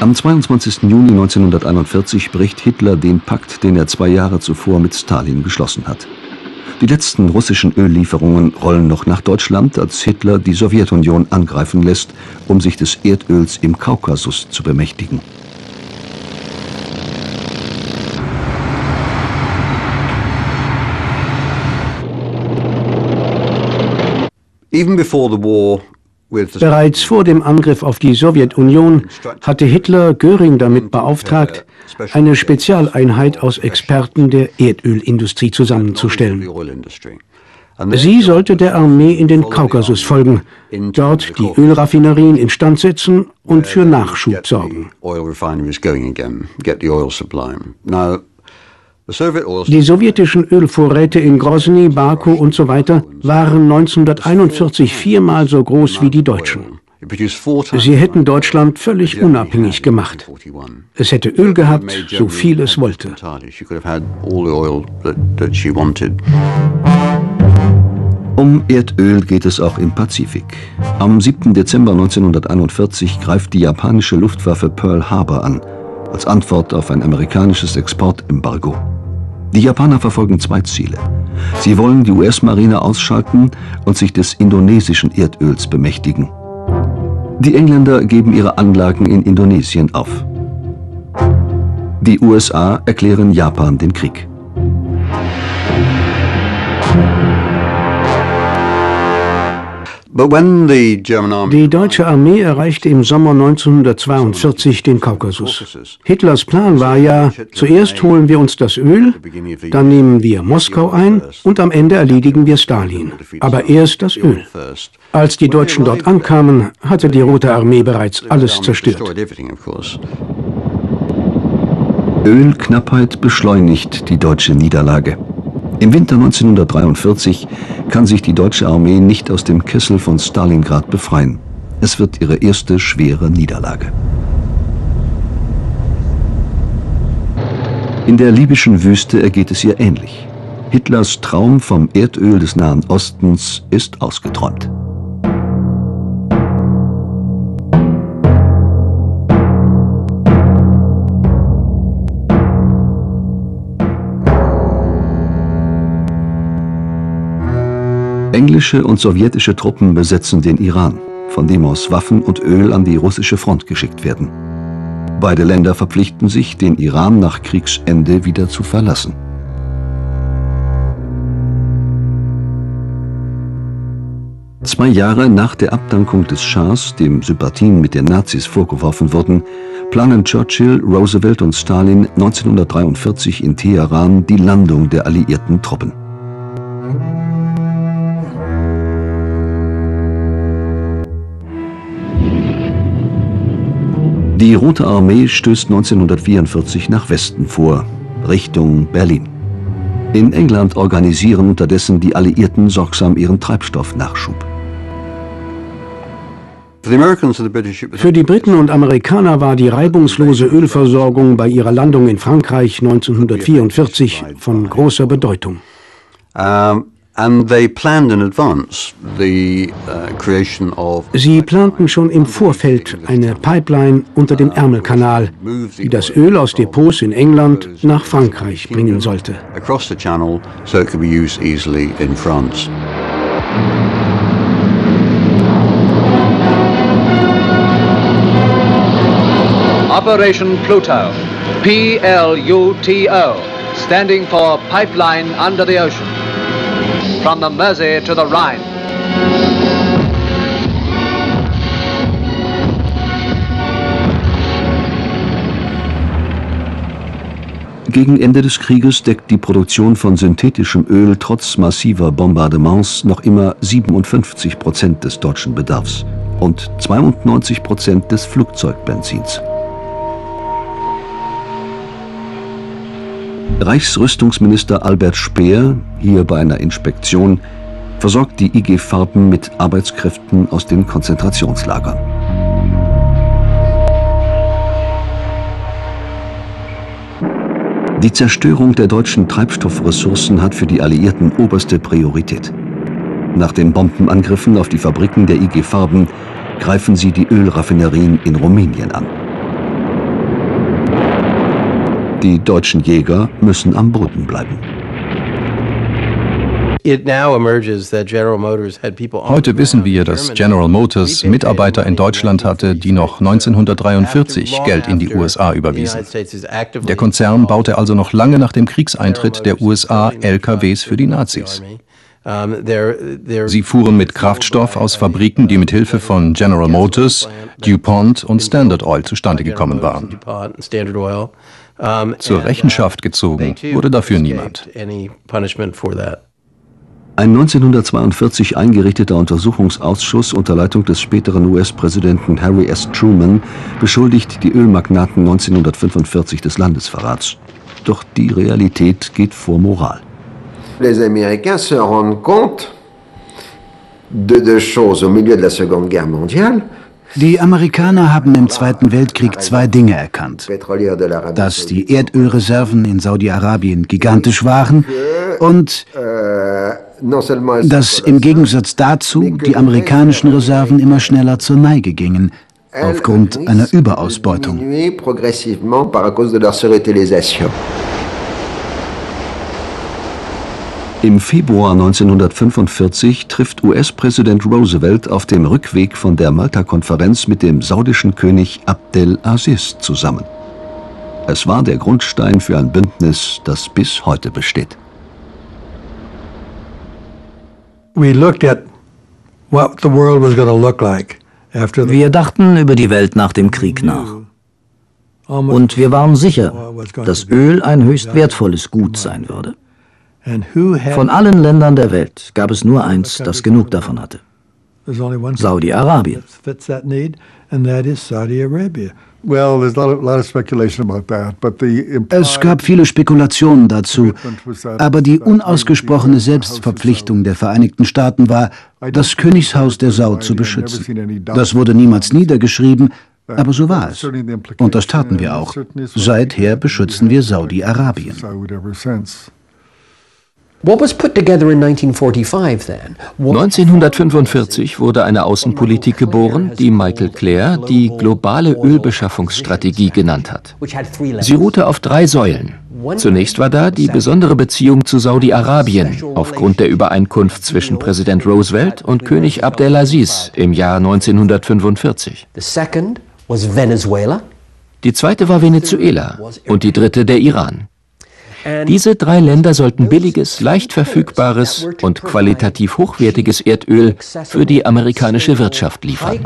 Am 22. Juni 1941 bricht Hitler den Pakt, den er zwei Jahre zuvor mit Stalin geschlossen hat. Die letzten russischen Öllieferungen rollen noch nach Deutschland, als Hitler die Sowjetunion angreifen lässt, um sich des Erdöls im Kaukasus zu bemächtigen. Even before the war, Bereits vor dem Angriff auf die Sowjetunion hatte Hitler Göring damit beauftragt, eine Spezialeinheit aus Experten der Erdölindustrie zusammenzustellen. Sie sollte der Armee in den Kaukasus folgen, dort die Ölraffinerien instand setzen und für Nachschub sorgen. Die sowjetischen Ölvorräte in Grozny, Baku und so weiter waren 1941 viermal so groß wie die deutschen. Sie hätten Deutschland völlig unabhängig gemacht. Es hätte Öl gehabt, so viel es wollte. Um Erdöl geht es auch im Pazifik. Am 7. Dezember 1941 greift die japanische Luftwaffe Pearl Harbor an, als Antwort auf ein amerikanisches Exportembargo. Die Japaner verfolgen zwei Ziele. Sie wollen die US-Marine ausschalten und sich des indonesischen Erdöls bemächtigen. Die Engländer geben ihre Anlagen in Indonesien auf. Die USA erklären Japan den Krieg. Die deutsche Armee erreichte im Sommer 1942 den Kaukasus. Hitlers Plan war ja, zuerst holen wir uns das Öl, dann nehmen wir Moskau ein und am Ende erledigen wir Stalin. Aber erst das Öl. Als die Deutschen dort ankamen, hatte die Rote Armee bereits alles zerstört. Ölknappheit beschleunigt die deutsche Niederlage. Im Winter 1943 kann sich die deutsche Armee nicht aus dem Kessel von Stalingrad befreien. Es wird ihre erste schwere Niederlage. In der libyschen Wüste ergeht es ihr ähnlich. Hitlers Traum vom Erdöl des Nahen Ostens ist ausgeträumt. Englische und sowjetische Truppen besetzen den Iran, von dem aus Waffen und Öl an die russische Front geschickt werden. Beide Länder verpflichten sich, den Iran nach Kriegsende wieder zu verlassen. Zwei Jahre nach der Abdankung des Schahs, dem Sympathien mit den Nazis vorgeworfen wurden, planen Churchill, Roosevelt und Stalin 1943 in Teheran die Landung der alliierten Truppen. Die Rote Armee stößt 1944 nach Westen vor, Richtung Berlin. In England organisieren unterdessen die Alliierten sorgsam ihren Treibstoffnachschub. Für die Briten und Amerikaner war die reibungslose Ölversorgung bei ihrer Landung in Frankreich 1944 von großer Bedeutung. Sie planten schon im Vorfeld eine Pipeline unter dem Ärmelkanal, die das Öl aus Depots in England nach Frankreich bringen sollte. Operation Pluto, PLUTO, standing for Pipeline Under the Ocean. From the Mersey to the Rhine. Gegen Ende des Krieges deckt die Produktion von synthetischem Öl trotz massiver Bombardements noch immer 57 Prozent des deutschen Bedarfs und 92 Prozent des Flugzeugbenzins. Reichsrüstungsminister Albert Speer, hier bei einer Inspektion, versorgt die IG Farben mit Arbeitskräften aus den Konzentrationslagern. Die Zerstörung der deutschen Treibstoffressourcen hat für die Alliierten oberste Priorität. Nach den Bombenangriffen auf die Fabriken der IG Farben greifen sie die Ölraffinerien in Rumänien an. Die deutschen Jäger müssen am Boden bleiben. Heute wissen wir, dass General Motors Mitarbeiter in Deutschland hatte, die noch 1943 Geld in die USA überwiesen. Der Konzern baute also noch lange nach dem Kriegseintritt der USA LKWs für die Nazis. Sie fuhren mit Kraftstoff aus Fabriken, die mit Hilfe von General Motors, DuPont und Standard Oil zustande gekommen waren. Zur Rechenschaft gezogen wurde dafür niemand. Ein 1942 eingerichteter Untersuchungsausschuss unter Leitung des späteren US-Präsidenten Harry S. Truman beschuldigt die Ölmagnaten 1945 des Landesverrats. Doch die Realität geht vor Moral. Les Américains se rendent compte de deux choses au milieu de la Seconde Guerre mondiale. Die Amerikaner haben im Zweiten Weltkrieg zwei Dinge erkannt. Dass die Erdölreserven in Saudi-Arabien gigantisch waren und dass im Gegensatz dazu die amerikanischen Reserven immer schneller zur Neige gingen, aufgrund einer Überausbeutung. Im Februar 1945 trifft US-Präsident Roosevelt auf dem Rückweg von der Malta-Konferenz mit dem saudischen König Abdel Aziz zusammen. Es war der Grundstein für ein Bündnis, das bis heute besteht. Wir dachten über die Welt nach dem Krieg nach. Und wir waren sicher, dass Öl ein höchst wertvolles Gut sein würde. Von allen Ländern der Welt gab es nur eins, das genug davon hatte. Saudi-Arabien. Es gab viele Spekulationen dazu, aber die unausgesprochene Selbstverpflichtung der Vereinigten Staaten war, das Königshaus der Saud zu beschützen. Das wurde niemals niedergeschrieben, aber so war es. Und das taten wir auch. Seither beschützen wir Saudi-Arabien. 1945 wurde eine Außenpolitik geboren, die Michael Clare die globale Ölbeschaffungsstrategie genannt hat. Sie ruhte auf drei Säulen. Zunächst war da die besondere Beziehung zu Saudi-Arabien aufgrund der Übereinkunft zwischen Präsident Roosevelt und König Abdelaziz im Jahr 1945. Die zweite war Venezuela und die dritte der Iran. Diese drei Länder sollten billiges, leicht verfügbares und qualitativ hochwertiges Erdöl für die amerikanische Wirtschaft liefern.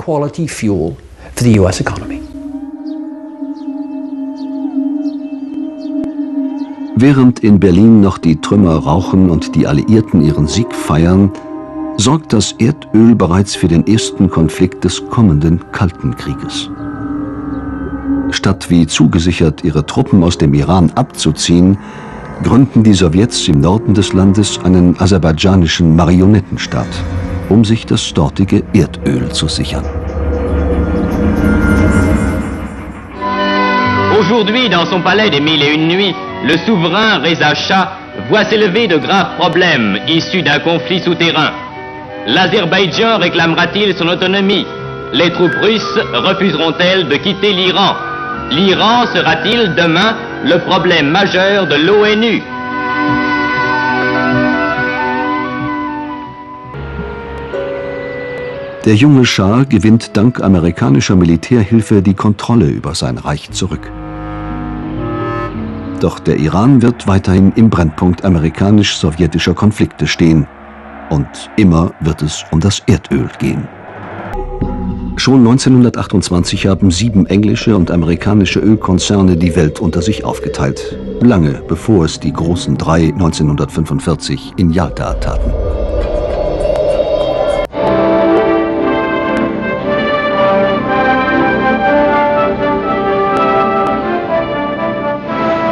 Während in Berlin noch die Trümmer rauchen und die Alliierten ihren Sieg feiern, sorgt das Erdöl bereits für den ersten Konflikt des kommenden Kalten Krieges. Statt wie zugesichert ihre Truppen aus dem Iran abzuziehen, gründen die Sowjets im Norden des Landes einen aserbaidschanischen Marionettenstaat, um sich das dortige Erdöl zu sichern. Aujourd'hui, dans son palais des Mille et Une Nuits, le souverain Reza Shah voit s'élever de graves problèmes issus d'un conflit souterrain. L'Azerbaïdjan réclamera-t-il son autonomie Les troupes russes refuseront-elles de quitter l'Iran L'Iran sera-t-il demain le problème majeur de l'ONU Der junge Schah gewinnt dank amerikanischer Militärhilfe die Kontrolle über sein Reich zurück. Doch der Iran wird weiterhin im Brennpunkt amerikanisch-sowjetischer Konflikte stehen. Und immer wird es um das Erdöl gehen. Schon 1928 haben sieben englische und amerikanische Ölkonzerne die Welt unter sich aufgeteilt, lange bevor es die großen drei 1945 in Jalta taten.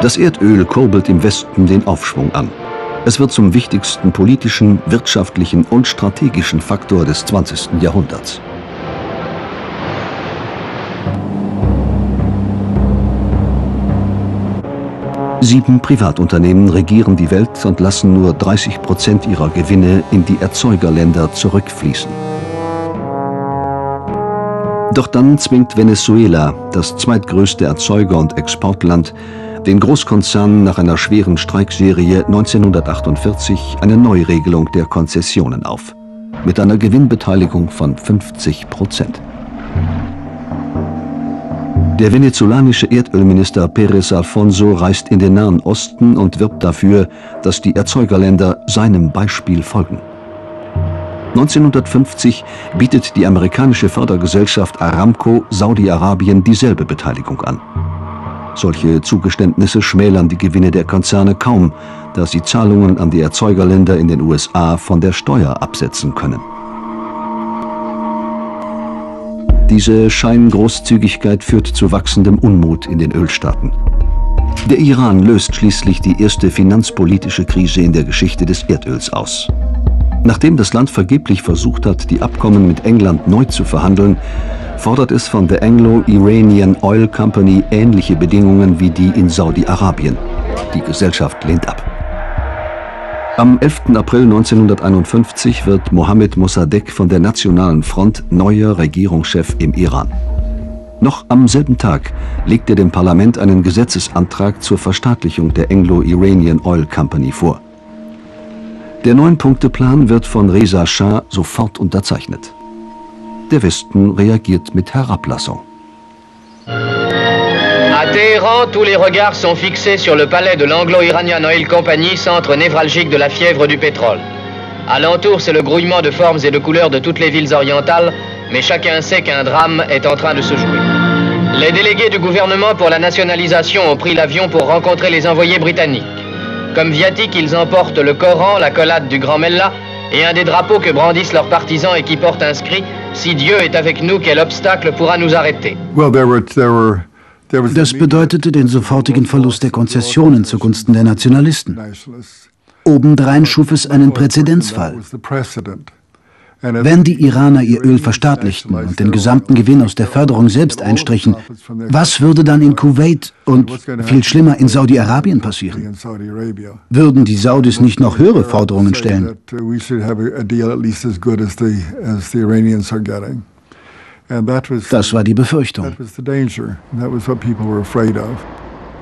Das Erdöl kurbelt im Westen den Aufschwung an. Es wird zum wichtigsten politischen, wirtschaftlichen und strategischen Faktor des 20. Jahrhunderts. Sieben Privatunternehmen regieren die Welt und lassen nur 30 Prozent ihrer Gewinne in die Erzeugerländer zurückfließen. Doch dann zwingt Venezuela, das zweitgrößte Erzeuger- und Exportland, den Großkonzernen nach einer schweren Streikserie 1948 eine Neuregelung der Konzessionen auf. Mit einer Gewinnbeteiligung von 50 Prozent. Der venezolanische Erdölminister Pérez Alfonso reist in den Nahen Osten und wirbt dafür, dass die Erzeugerländer seinem Beispiel folgen. 1950 bietet die amerikanische Fördergesellschaft Aramco Saudi-Arabien dieselbe Beteiligung an. Solche Zugeständnisse schmälern die Gewinne der Konzerne kaum, da sie Zahlungen an die Erzeugerländer in den USA von der Steuer absetzen können. Diese Scheingroßzügigkeit führt zu wachsendem Unmut in den Ölstaaten. Der Iran löst schließlich die erste finanzpolitische Krise in der Geschichte des Erdöls aus. Nachdem das Land vergeblich versucht hat, die Abkommen mit England neu zu verhandeln, fordert es von der Anglo-Iranian Oil Company ähnliche Bedingungen wie die in Saudi-Arabien. Die Gesellschaft lehnt ab. Am 11. April 1951 wird Mohammed Mossadegh von der Nationalen Front neuer Regierungschef im Iran. Noch am selben Tag legt er dem Parlament einen Gesetzesantrag zur Verstaatlichung der Anglo-Iranian Oil Company vor. Der Neun-Punkte-Plan wird von Reza Shah sofort unterzeichnet. Der Westen reagiert mit Herablassung. Téhéran, tous les regards sont fixés sur le palais de l'Anglo-Iranian Oil Company, centre névralgique de la fièvre du pétrole. Alentour, c'est le grouillement de formes et de couleurs de toutes les villes orientales, mais chacun sait qu'un drame est en train de se jouer. Les délégués du gouvernement pour la nationalisation ont pris l'avion pour rencontrer les envoyés britanniques. Comme viatique, ils emportent le Coran, la collade du Grand Mella et un des drapeaux que brandissent leurs partisans et qui porte inscrit Si Dieu est avec nous, quel obstacle pourra nous arrêter? Das bedeutete den sofortigen Verlust der Konzessionen zugunsten der Nationalisten. Obendrein schuf es einen Präzedenzfall. Wenn die Iraner ihr Öl verstaatlichten und den gesamten Gewinn aus der Förderung selbst einstrichen, was würde dann in Kuwait und viel schlimmer in Saudi-Arabien passieren? Würden die Saudis nicht noch höhere Forderungen stellen? Das war die Befürchtung.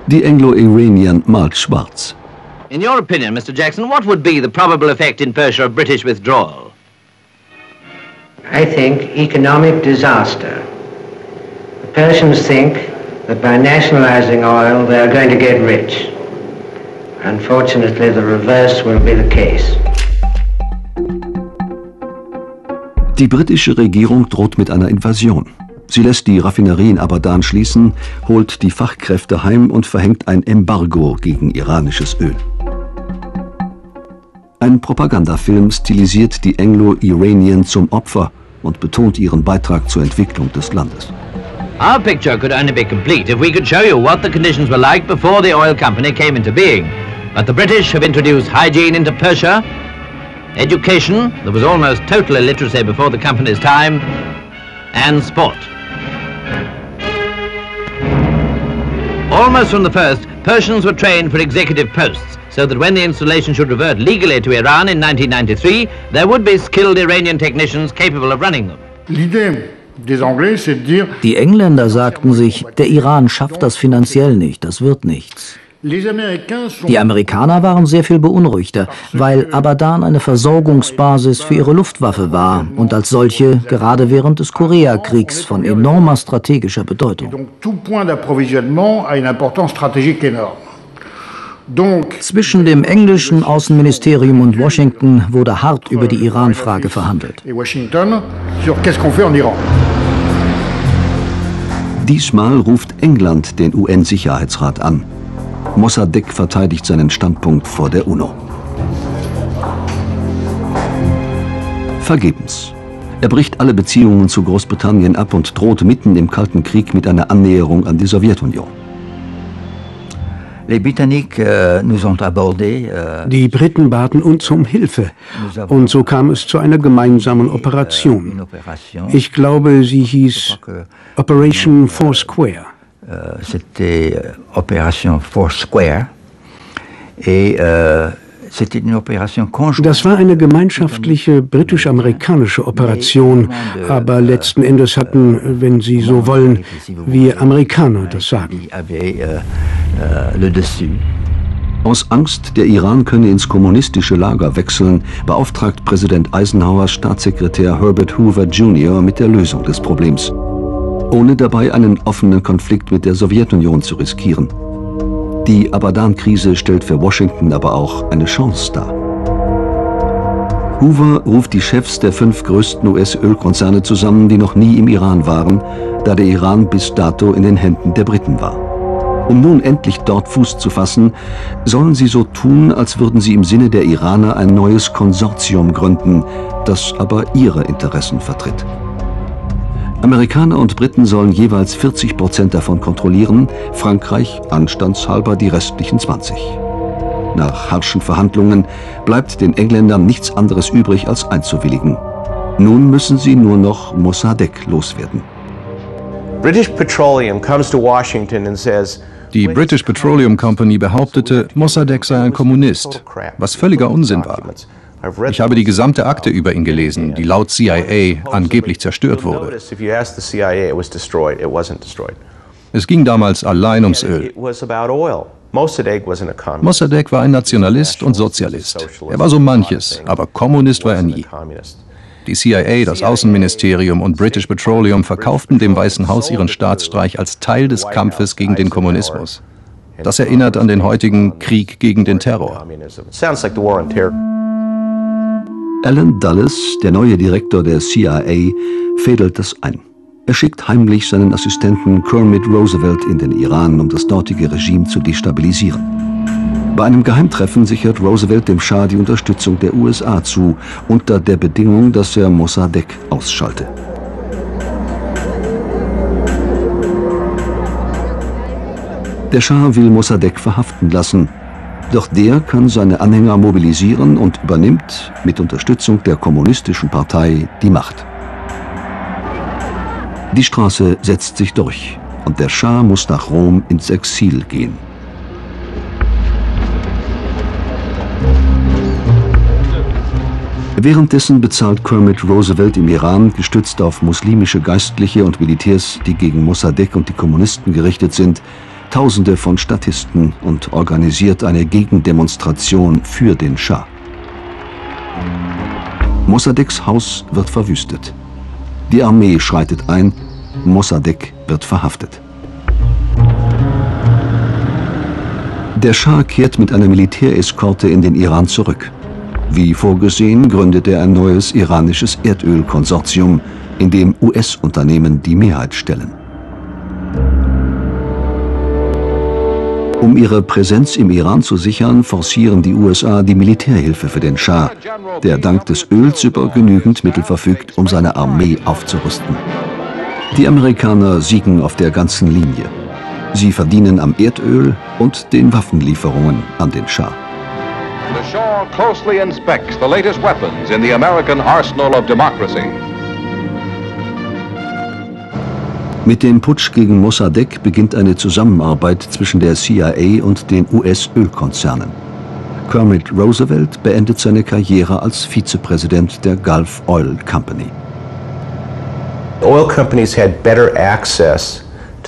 Die Anglo-Iranian malt schwarz. In your opinion, Mr. Jackson, what would be the probable effect in Persia of British withdrawal? I think, economic disaster. The Persians think that by nationalizing oil they are going to get rich. Unfortunately, the reverse will be the case. Die britische Regierung droht mit einer Invasion. Sie lässt die Raffinerie in Abadan schließen, holt die Fachkräfte heim und verhängt ein Embargo gegen iranisches Öl. Ein Propagandafilm stilisiert die Anglo-Iranian zum Opfer und betont ihren Beitrag zur Entwicklung des Landes. Our picture could only be complete if we could show you what the conditions were like before the oil company came into being. But the British have introduced hygiene into Persia, education, there was almost total illiteracy before the company's time, and sport. Almost from the first, Persians were trained for executive posts, so that when the installation should revert legally to Iran in 1993, there would be skilled Iranian technicians capable of running them. Die Engländer sagten sich, der Iran schafft das finanziell nicht, das wird nichts. Die Amerikaner waren sehr viel beunruhigter, weil Abadan eine Versorgungsbasis für ihre Luftwaffe war und als solche gerade während des Koreakriegs von enormer strategischer Bedeutung. Zwischen dem englischen Außenministerium und Washington wurde hart über die Iran-Frage verhandelt. Diesmal ruft England den UN-Sicherheitsrat an. Mossadegh verteidigt seinen Standpunkt vor der UNO. Vergebens. Er bricht alle Beziehungen zu Großbritannien ab und droht mitten im Kalten Krieg mit einer Annäherung an die Sowjetunion. Euh, euh, die Briten baten uns um Hilfe und so kam es zu einer gemeinsamen euh, Operation. Ich glaube, sie hieß Operation Foursquare. C'était Operation Foursquare. Et das war eine gemeinschaftliche britisch-amerikanische Operation, aber letzten Endes hatten, wenn Sie so wollen, wir Amerikaner das Sagen. Aus Angst, der Iran könne ins kommunistische Lager wechseln, beauftragt Präsident Eisenhower Staatssekretär Herbert Hoover Jr. mit der Lösung des Problems, ohne dabei einen offenen Konflikt mit der Sowjetunion zu riskieren. Die Abadan-Krise stellt für Washington aber auch eine Chance dar. Hoover ruft die Chefs der fünf größten US-Ölkonzerne zusammen, die noch nie im Iran waren, da der Iran bis dato in den Händen der Briten war. Um nun endlich dort Fuß zu fassen, sollen sie so tun, als würden sie im Sinne der Iraner ein neues Konsortium gründen, das aber ihre Interessen vertritt. Amerikaner und Briten sollen jeweils 40 Prozent davon kontrollieren, Frankreich anstandshalber die restlichen 20. Nach harschen Verhandlungen bleibt den Engländern nichts anderes übrig, als einzuwilligen. Nun müssen sie nur noch Mossadegh loswerden. British Petroleum comes to Washington and says, die British Petroleum Company behauptete, Mossadegh sei ein Kommunist, was völliger Unsinn war. Ich habe die gesamte Akte über ihn gelesen, die laut CIA angeblich zerstört wurde. Es ging damals allein ums Öl. Mossadegh war ein Nationalist und Sozialist. Er war so manches, aber Kommunist war er nie. Die CIA, das Außenministerium und British Petroleum verkauften dem Weißen Haus ihren Staatsstreich als Teil des Kampfes gegen den Kommunismus. Das erinnert an den heutigen Krieg gegen den Terror. Alan Dulles, der neue Direktor der CIA, fädelt das ein. Er schickt heimlich seinen Assistenten Kermit Roosevelt in den Iran, um das dortige Regime zu destabilisieren. Bei einem Geheimtreffen sichert Roosevelt dem Schah die Unterstützung der USA zu, unter der Bedingung, dass er Mossadegh ausschalte. Der Schah will Mossadegh verhaften lassen, doch der kann seine Anhänger mobilisieren und übernimmt mit Unterstützung der Kommunistischen Partei die Macht. Die Straße setzt sich durch und der Schah muss nach Rom ins Exil gehen. Währenddessen bezahlt Kermit Roosevelt im Iran, gestützt auf muslimische Geistliche und Militärs, die gegen Mossadegh und die Kommunisten gerichtet sind, Tausende von Statisten und organisiert eine Gegendemonstration für den Schah. Mossadeghs Haus wird verwüstet. Die Armee schreitet ein, Mossadegh wird verhaftet. Der Schah kehrt mit einer Militäreskorte in den Iran zurück. Wie vorgesehen gründet er ein neues iranisches Erdölkonsortium, in dem US-Unternehmen die Mehrheit stellen. Um ihre Präsenz im Iran zu sichern, forcieren die USA die Militärhilfe für den Schah, der dank des Öls über genügend Mittel verfügt, um seine Armee aufzurüsten. Die Amerikaner siegen auf der ganzen Linie. Sie verdienen am Erdöl und den Waffenlieferungen an den Schah. The Shah closely inspects the latest weapons in the American arsenal of democracy. Mit dem Putsch gegen Mossadegh beginnt eine Zusammenarbeit zwischen der CIA und den US-Ölkonzernen. Kermit Roosevelt beendet seine Karriere als Vizepräsident der Gulf Oil Company.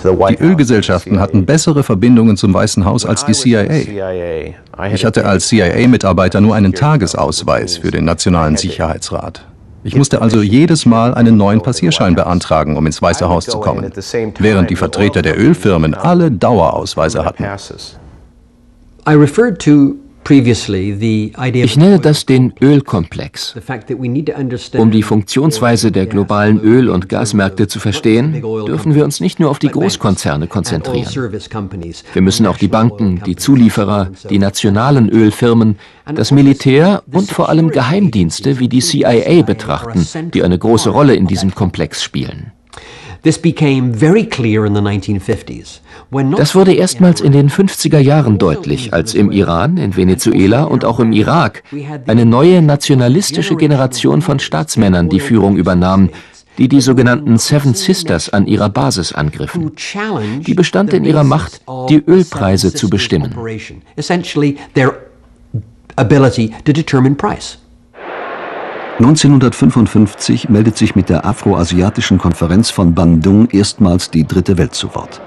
Die Ölgesellschaften hatten bessere Verbindungen zum Weißen Haus als die CIA. Ich hatte als CIA-Mitarbeiter nur einen Tagesausweis für den Nationalen Sicherheitsrat. Ich musste also jedes Mal einen neuen Passierschein beantragen, um ins Weiße Haus zu kommen, während die Vertreter der Ölfirmen alle Dauerausweise hatten. I referred to ich nenne das den Ölkomplex. Um die Funktionsweise der globalen Öl- und Gasmärkte zu verstehen, dürfen wir uns nicht nur auf die Großkonzerne konzentrieren. Wir müssen auch die Banken, die Zulieferer, die nationalen Ölfirmen, das Militär und vor allem Geheimdienste wie die CIA betrachten, die eine große Rolle in diesem Komplex spielen. Das wurde erstmals in den 50er Jahren deutlich, als im Iran, in Venezuela und auch im Irak eine neue nationalistische Generation von Staatsmännern die Führung übernahm, die die sogenannten Seven Sisters an ihrer Basis angriffen. Die bestand in ihrer Macht, die Ölpreise zu bestimmen. ability to determine price. 1955 meldet sich mit der Afroasiatischen Konferenz von Bandung erstmals die Dritte Welt zu Wort.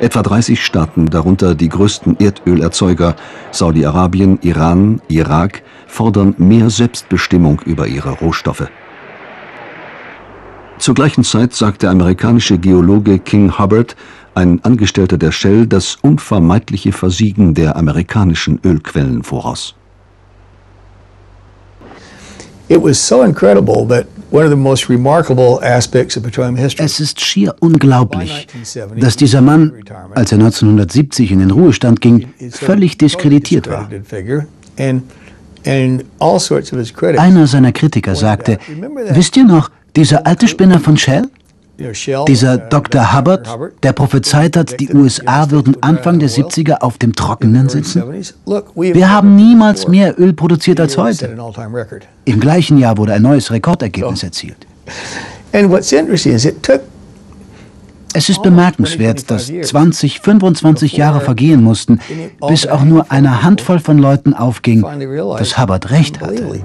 Etwa 30 Staaten, darunter die größten Erdölerzeuger Saudi-Arabien, Iran, Irak, fordern mehr Selbstbestimmung über ihre Rohstoffe. Zur gleichen Zeit sagt der amerikanische Geologe King Hubbard, ein Angestellter der Shell, das unvermeidliche Versiegen der amerikanischen Ölquellen voraus. Es ist schier unglaublich, dass dieser Mann, als er 1970 in den Ruhestand ging, völlig diskreditiert war. Einer seiner Kritiker sagte, wisst ihr noch, dieser alte Spinner von Shell? Dieser Dr. Hubbard, der prophezeit hat, die USA würden Anfang der 70er auf dem Trockenen sitzen? Wir haben niemals mehr Öl produziert als heute. Im gleichen Jahr wurde ein neues Rekordergebnis erzielt. Es ist bemerkenswert, dass 20, 25 Jahre vergehen mussten, bis auch nur einer Handvoll von Leuten aufging, dass Hubbard recht hatte.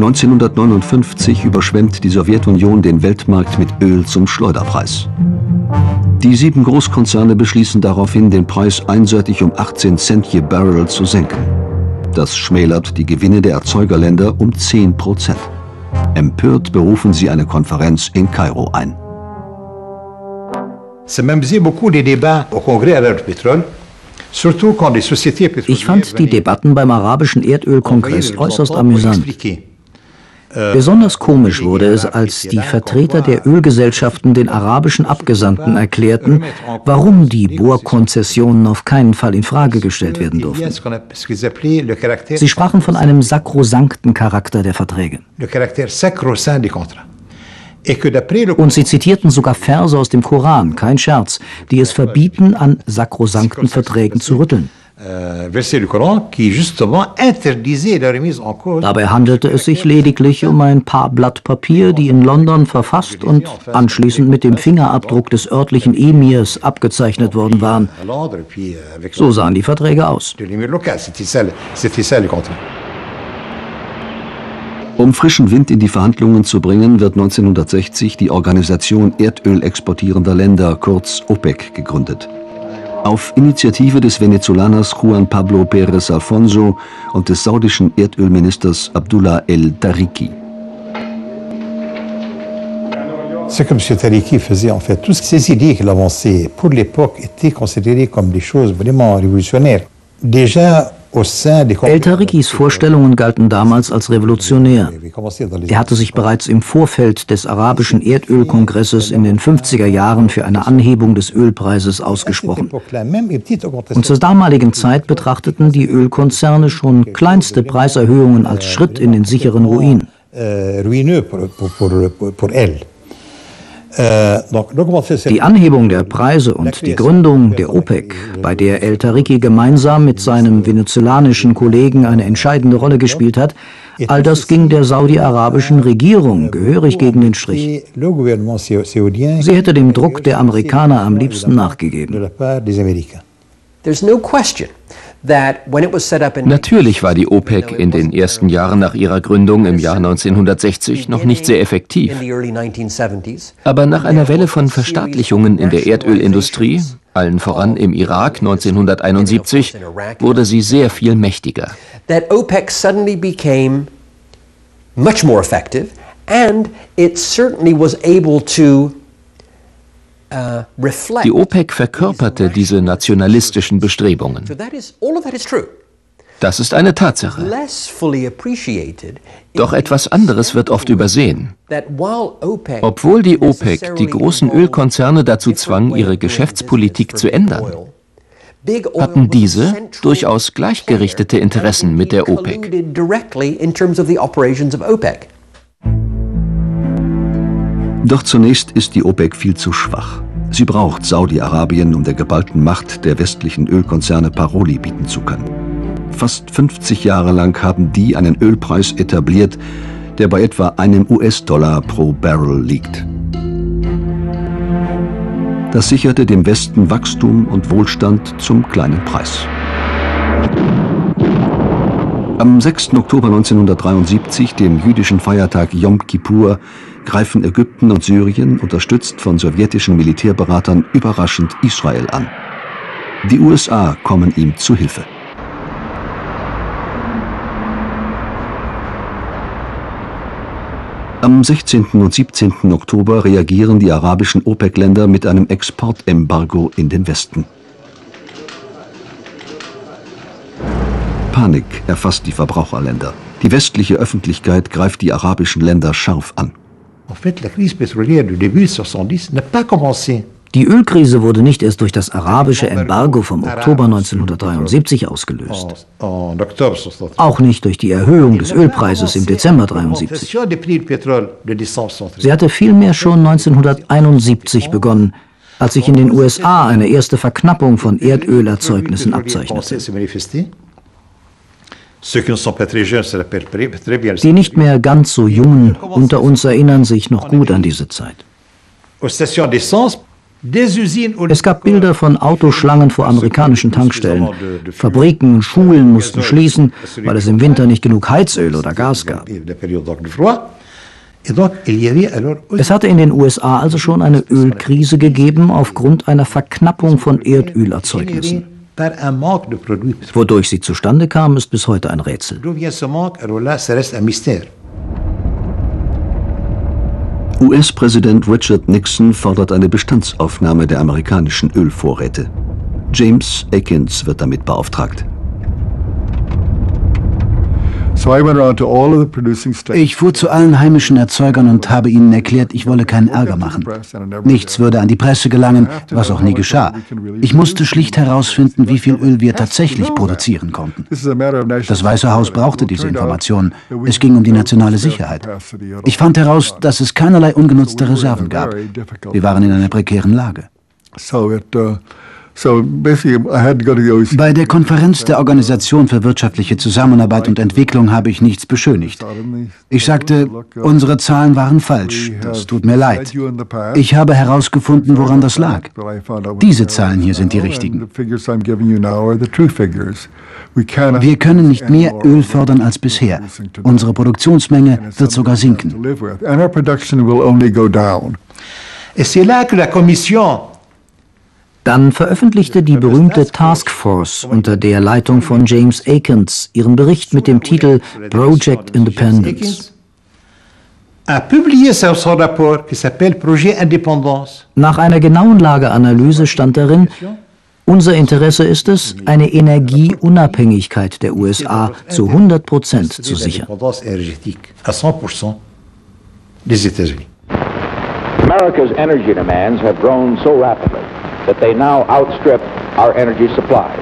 1959 überschwemmt die Sowjetunion den Weltmarkt mit Öl zum Schleuderpreis. Die sieben Großkonzerne beschließen daraufhin, den Preis einseitig um 18 Cent je Barrel zu senken. Das schmälert die Gewinne der Erzeugerländer um 10 Prozent. Empört berufen sie eine Konferenz in Kairo ein. Ich fand die Debatten beim arabischen Erdölkongress äußerst amüsant. Besonders komisch wurde es, als die Vertreter der Ölgesellschaften den arabischen Abgesandten erklärten, warum die Bohrkonzessionen auf keinen Fall in Frage gestellt werden durften. Sie sprachen von einem sakrosankten Charakter der Verträge. Und sie zitierten sogar Verse aus dem Koran, kein Scherz, die es verbieten, an sakrosankten Verträgen zu rütteln. Euh, Dabei handelte es sich lediglich um ein paar Blatt Papier, die in London verfasst und anschließend mit dem Fingerabdruck des örtlichen Emirs abgezeichnet worden waren. So sahen die Verträge aus. Um frischen Wind in die Verhandlungen zu bringen, wird 1960 die Organisation Erdöl exportierender Länder, kurz OPEC, gegründet auf Initiative des Venezolaners Juan Pablo Pérez Alfonso und des saudischen Erdölministers Abdullah el-Tariki. C'est comme M. Tariki faisait en fait. Toutes ces idées qu'il avançait pour l'époque étaient considérées comme des choses vraiment révolutionnaires. Déjà El-Tarikis Vorstellungen galten damals als revolutionär. Er hatte sich bereits im Vorfeld des arabischen Erdölkongresses in den 50er Jahren für eine Anhebung des Ölpreises ausgesprochen. Und zur damaligen Zeit betrachteten die Ölkonzerne schon kleinste Preiserhöhungen als Schritt in den sicheren Ruin. Euh, die Anhebung der Preise und die Gründung der OPEC, bei der El Tariki gemeinsam mit seinem venezolanischen Kollegen eine entscheidende Rolle gespielt hat, all das ging der saudi-arabischen Regierung gehörig gegen den Strich. Sie hätte dem Druck der Amerikaner am liebsten nachgegeben. There's no question Natürlich war die OPEC in den ersten Jahren nach ihrer Gründung im Jahr 1960 noch nicht sehr effektiv. Aber nach einer Welle von Verstaatlichungen in der Erdölindustrie, allen voran im Irak 1971, wurde sie sehr viel mächtiger. That OPEC suddenly became much more effective and it certainly was able to Die OPEC verkörperte diese nationalistischen Bestrebungen. Das ist eine Tatsache. Doch etwas anderes wird oft übersehen. Obwohl die OPEC die großen Ölkonzerne dazu zwang, ihre Geschäftspolitik zu ändern, hatten diese durchaus gleichgerichtete Interessen mit der OPEC. Doch zunächst ist die OPEC viel zu schwach. Sie braucht Saudi-Arabien, um der geballten Macht der westlichen Ölkonzerne Paroli bieten zu können. Fast 50 Jahre lang haben die einen Ölpreis etabliert, der bei etwa einem US-Dollar pro Barrel liegt. Das sicherte dem Westen Wachstum und Wohlstand zum kleinen Preis. Am 6. Oktober 1973, dem jüdischen Feiertag Yom Kippur, greifen Ägypten und Syrien, unterstützt von sowjetischen Militärberatern, überraschend Israel an. Die USA kommen ihm zu Hilfe. Am 16. und 17. Oktober reagieren die arabischen OPEC-Länder mit einem Exportembargo in den Westen. Panik erfasst die Verbraucherländer. Die westliche Öffentlichkeit greift die arabischen Länder scharf an. En fait, la crise pétrolière du début 70 n'a pas commencé die Ölkrise wurde nicht erst durch das arabische Embargo vom Oktober 1973 ausgelöst. Auch nicht durch die Erhöhung des Ölpreises im Dezember 1973. Sie hatte vielmehr schon 1971 begonnen, als sich in den USA eine erste Verknappung von Erdölerzeugnissen abzeichnete. Die nicht mehr ganz so Jungen unter uns erinnern sich noch gut an diese Zeit. Es gab Bilder von Autoschlangen vor amerikanischen Tankstellen. Fabriken, Schulen mussten schließen, weil es im Winter nicht genug Heizöl oder Gas gab. Es hatte in den USA also schon eine Ölkrise gegeben aufgrund einer Verknappung von Erdölerzeugnissen. Wodurch sie zustande kam, ist bis heute ein Rätsel. US-Präsident Richard Nixon fordert eine Bestandsaufnahme der amerikanischen Ölvorräte. James Akins wird damit beauftragt. Ich fuhr zu allen heimischen Erzeugern und habe ihnen erklärt, ich wolle keinen Ärger machen. Nichts würde an die Presse gelangen, was auch nie geschah. Ich musste schlicht herausfinden, wie viel Öl wir tatsächlich produzieren konnten. Das Weiße Haus brauchte diese Informationen. Es ging um die nationale Sicherheit. Ich fand heraus, dass es keinerlei ungenutzte Reserven gab. Wir waren in einer prekären Lage. Bei der Konferenz der Organisation für wirtschaftliche Zusammenarbeit und Entwicklung habe ich nichts beschönigt. Ich sagte, unsere Zahlen waren falsch. Das tut mir leid. Ich habe herausgefunden, woran das lag. Diese Zahlen hier sind die richtigen. Wir können nicht mehr Öl fördern als bisher. Unsere Produktionsmenge wird sogar sinken. Et c'est là que la Commission dann veröffentlichte die berühmte Task Force unter der Leitung von James Akins ihren Bericht mit dem Titel Project Independence. Nach einer genauen Lageanalyse stand darin, unser Interesse ist es, eine Energieunabhängigkeit der USA zu 100 Prozent zu sichern. America's energy demands have grown so rapidly that they now outstrip our energy supplies.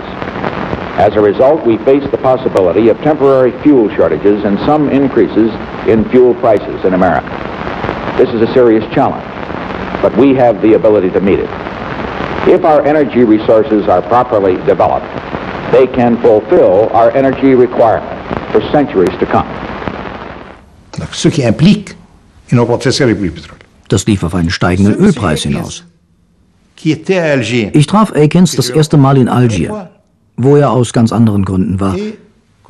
As a result, we face the possibility of temporary fuel shortages and some increases in fuel prices in America. This is a serious challenge, but we have the ability to meet it. If our energy resources are properly developed, they can fulfill our energy requirement for centuries to come. Ce qui implique une augmentation des prix du pétrole. Das lief auf einen steigenden Ölpreis hinaus. Ich traf Akins das erste Mal in Algier, wo er aus ganz anderen Gründen war.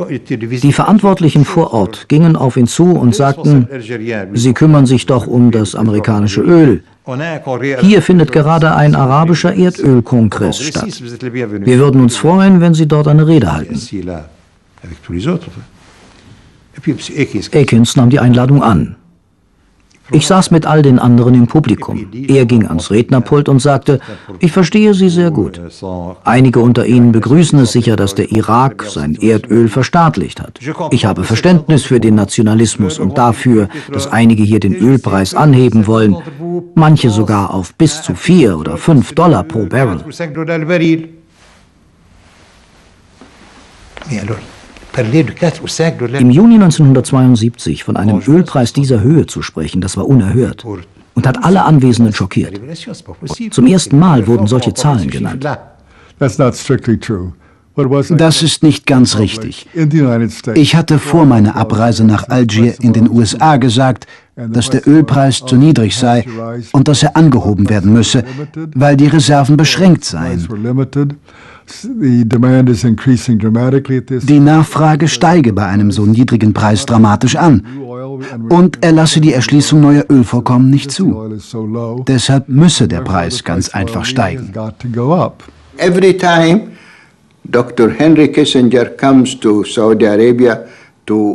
Die Verantwortlichen vor Ort gingen auf ihn zu und sagten, Sie kümmern sich doch um das amerikanische Öl. Hier findet gerade ein arabischer Erdölkongress statt. Wir würden uns freuen, wenn Sie dort eine Rede halten. Akins nahm die Einladung an. Ich saß mit all den anderen im Publikum. Er ging ans Rednerpult und sagte, ich verstehe Sie sehr gut. Einige unter Ihnen begrüßen es sicher, dass der Irak sein Erdöl verstaatlicht hat. Ich habe Verständnis für den Nationalismus und dafür, dass einige hier den Ölpreis anheben wollen, manche sogar auf bis zu vier oder fünf Dollar pro Barrel. Im Juni 1972 von einem Ölpreis dieser Höhe zu sprechen, das war unerhört und hat alle Anwesenden schockiert. Zum ersten Mal wurden solche Zahlen genannt. Das ist nicht ganz richtig. Ich hatte vor meiner Abreise nach Algier in den USA gesagt, dass der Ölpreis zu niedrig sei und dass er angehoben werden müsse, weil die Reserven beschränkt seien. Die Nachfrage steige bei einem so niedrigen Preis dramatisch an. Und er lasse die Erschließung neuer Ölvorkommen nicht zu. Deshalb müsse der Preis ganz einfach steigen. Every time Dr. Henry Kissinger comes to Saudi Arabia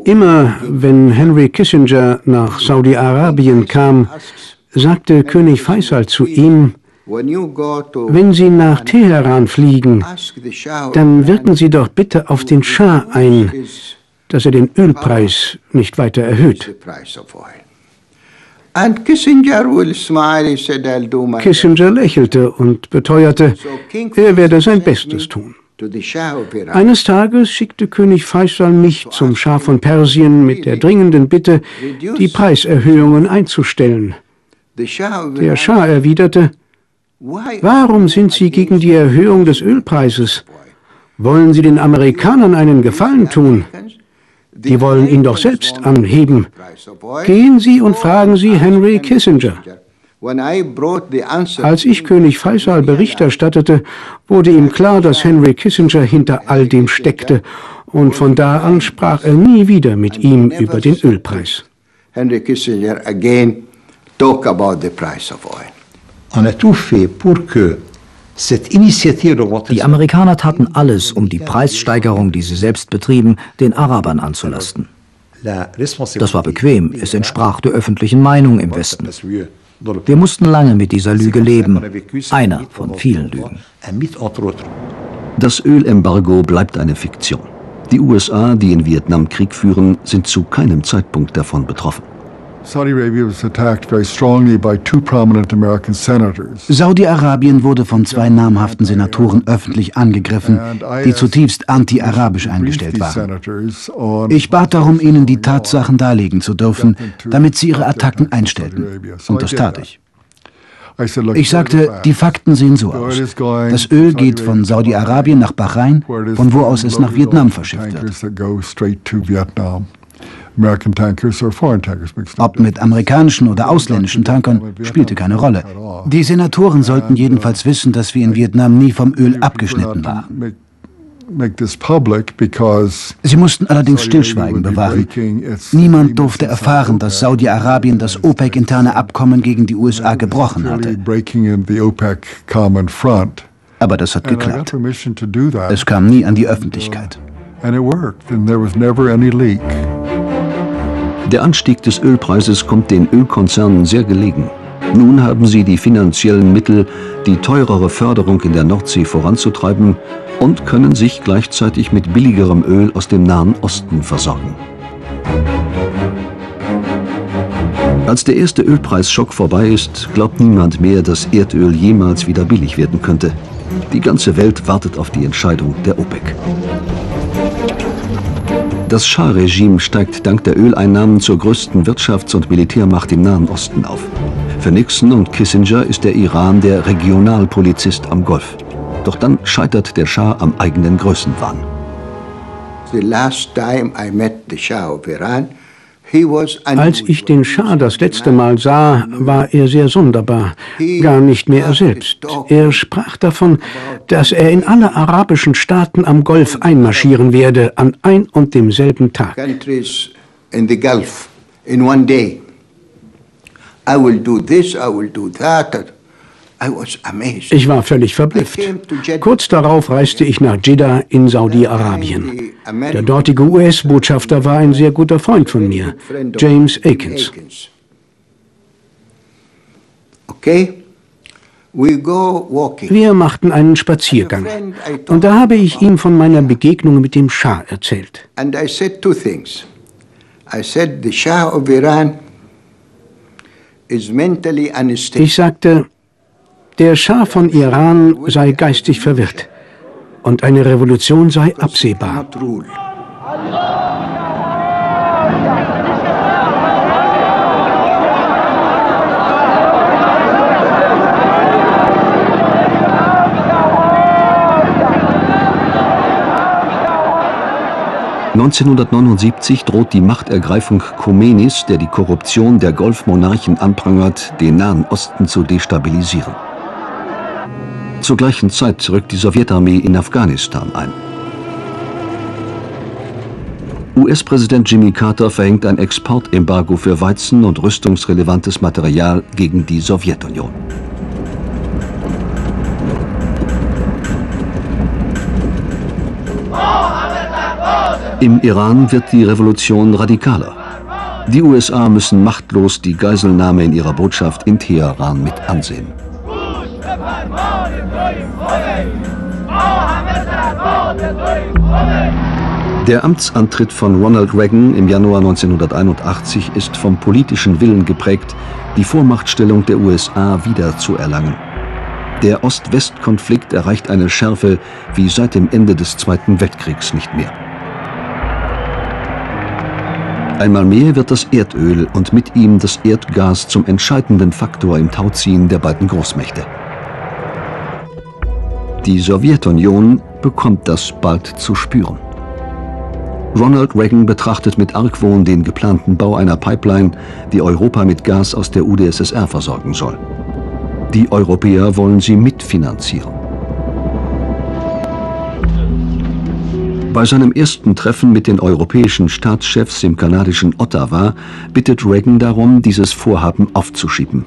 Immer wenn Henry Kissinger nach Saudi-Arabien kam, sagte König Faisal zu ihm, wenn Sie nach Teheran fliegen, dann wirken Sie doch bitte auf den Schah ein, dass er den Ölpreis nicht weiter erhöht. Kissinger lächelte und beteuerte, er werde sein Bestes tun. Eines Tages schickte König Faisal mich zum Schah von Persien mit der dringenden Bitte, die Preiserhöhungen einzustellen. Der Schah erwiderte, Warum sind Sie gegen die Erhöhung des Ölpreises? Wollen Sie den Amerikanern einen Gefallen tun? Die wollen ihn doch selbst anheben. Gehen Sie und fragen Sie Henry Kissinger. Als ich König Faisal Bericht erstattete, wurde ihm klar, dass Henry Kissinger hinter all dem steckte, und von da an sprach er nie wieder mit ihm über den Ölpreis. Henry Kissinger again talk about the price of oil. Die Amerikaner taten alles, um die Preissteigerung, die sie selbst betrieben, den Arabern anzulasten. Das war bequem, es entsprach der öffentlichen Meinung im Westen. Wir mussten lange mit dieser Lüge leben, einer von vielen Lügen. Das Ölembargo bleibt eine Fiktion. Die USA, die in Vietnam Krieg führen, sind zu keinem Zeitpunkt davon betroffen. Saudi-Arabien wurde von zwei namhaften Senatoren öffentlich angegriffen, die zutiefst anti-arabisch eingestellt waren. Ich bat darum, ihnen die Tatsachen darlegen zu dürfen, damit sie ihre Attacken einstellten. Und das tat ich. Ich sagte, die Fakten sehen so aus. Das Öl geht von Saudi-Arabien nach Bahrain, von wo aus es nach Vietnam verschifft wird. Ob mit amerikanischen oder ausländischen Tankern spielte keine Rolle. Die Senatoren sollten jedenfalls wissen, dass wir in Vietnam nie vom Öl abgeschnitten waren. Sie mussten allerdings Stillschweigen bewahren. Niemand durfte erfahren, dass Saudi-Arabien das OPEC-interne Abkommen gegen die USA gebrochen hatte. Aber das hat geklappt. Es kam nie an die Öffentlichkeit. And it worked, and there was never any leak. Der Anstieg des Ölpreises kommt den Ölkonzernen sehr gelegen. Nun haben sie die finanziellen Mittel, die teurere Förderung in der Nordsee voranzutreiben und können sich gleichzeitig mit billigerem Öl aus dem Nahen Osten versorgen. Als der erste Ölpreisschock vorbei ist, glaubt niemand mehr, dass Erdöl jemals wieder billig werden könnte. Die ganze Welt wartet auf die Entscheidung der OPEC. Das Schah-Regime steigt dank der Öleinnahmen zur größten Wirtschafts- und Militärmacht im Nahen Osten auf. Für Nixon und Kissinger ist der Iran der Regionalpolizist am Golf. Doch dann scheitert der Schah am eigenen Größenwahn. The last time I met the Shah of Iran, als ich den Schah das letzte Mal sah, war er sehr sonderbar, gar nicht mehr er selbst. Er sprach davon, dass er in alle arabischen Staaten am Golf einmarschieren werde, an ein und demselben Tag. I will do this, I will do that. Ich war völlig verblüfft. Kurz darauf reiste ich nach Jeddah in Saudi-Arabien. Der dortige US-Botschafter war ein sehr guter Freund von mir, James Akins. Wir machten einen Spaziergang und da habe ich ihm von meiner Begegnung mit dem Schah erzählt. Ich sagte, der Schah von Iran sei geistig verwirrt und eine Revolution sei absehbar. ...1979 droht die Machtergreifung Khomeinis, der die Korruption der Golfmonarchen anprangert, den Nahen Osten zu destabilisieren. Zur gleichen Zeit rückt die Sowjetarmee in Afghanistan ein. US-Präsident Jimmy Carter verhängt ein Exportembargo für Weizen und rüstungsrelevantes Material gegen die Sowjetunion. Im Iran wird die Revolution radikaler. Die USA müssen machtlos die Geiselnahme in ihrer Botschaft in Teheran mit ansehen. Der Amtsantritt von Ronald Reagan im Januar 1981 ist vom politischen Willen geprägt, die Vormachtstellung der USA wiederzuerlangen. Der Ost-West-Konflikt erreicht eine Schärfe wie seit dem Ende des Zweiten Weltkriegs nicht mehr. Einmal mehr wird das Erdöl und mit ihm das Erdgas zum entscheidenden Faktor im Tauziehen der beiden Großmächte. Die Sowjetunion bekommt das bald zu spüren. Ronald Reagan betrachtet mit Argwohn den geplanten Bau einer Pipeline, die Europa mit Gas aus der UdSSR versorgen soll. Die Europäer wollen sie mitfinanzieren. Bei seinem ersten Treffen mit den europäischen Staatschefs im kanadischen Ottawa bittet Reagan darum, dieses Vorhaben aufzuschieben.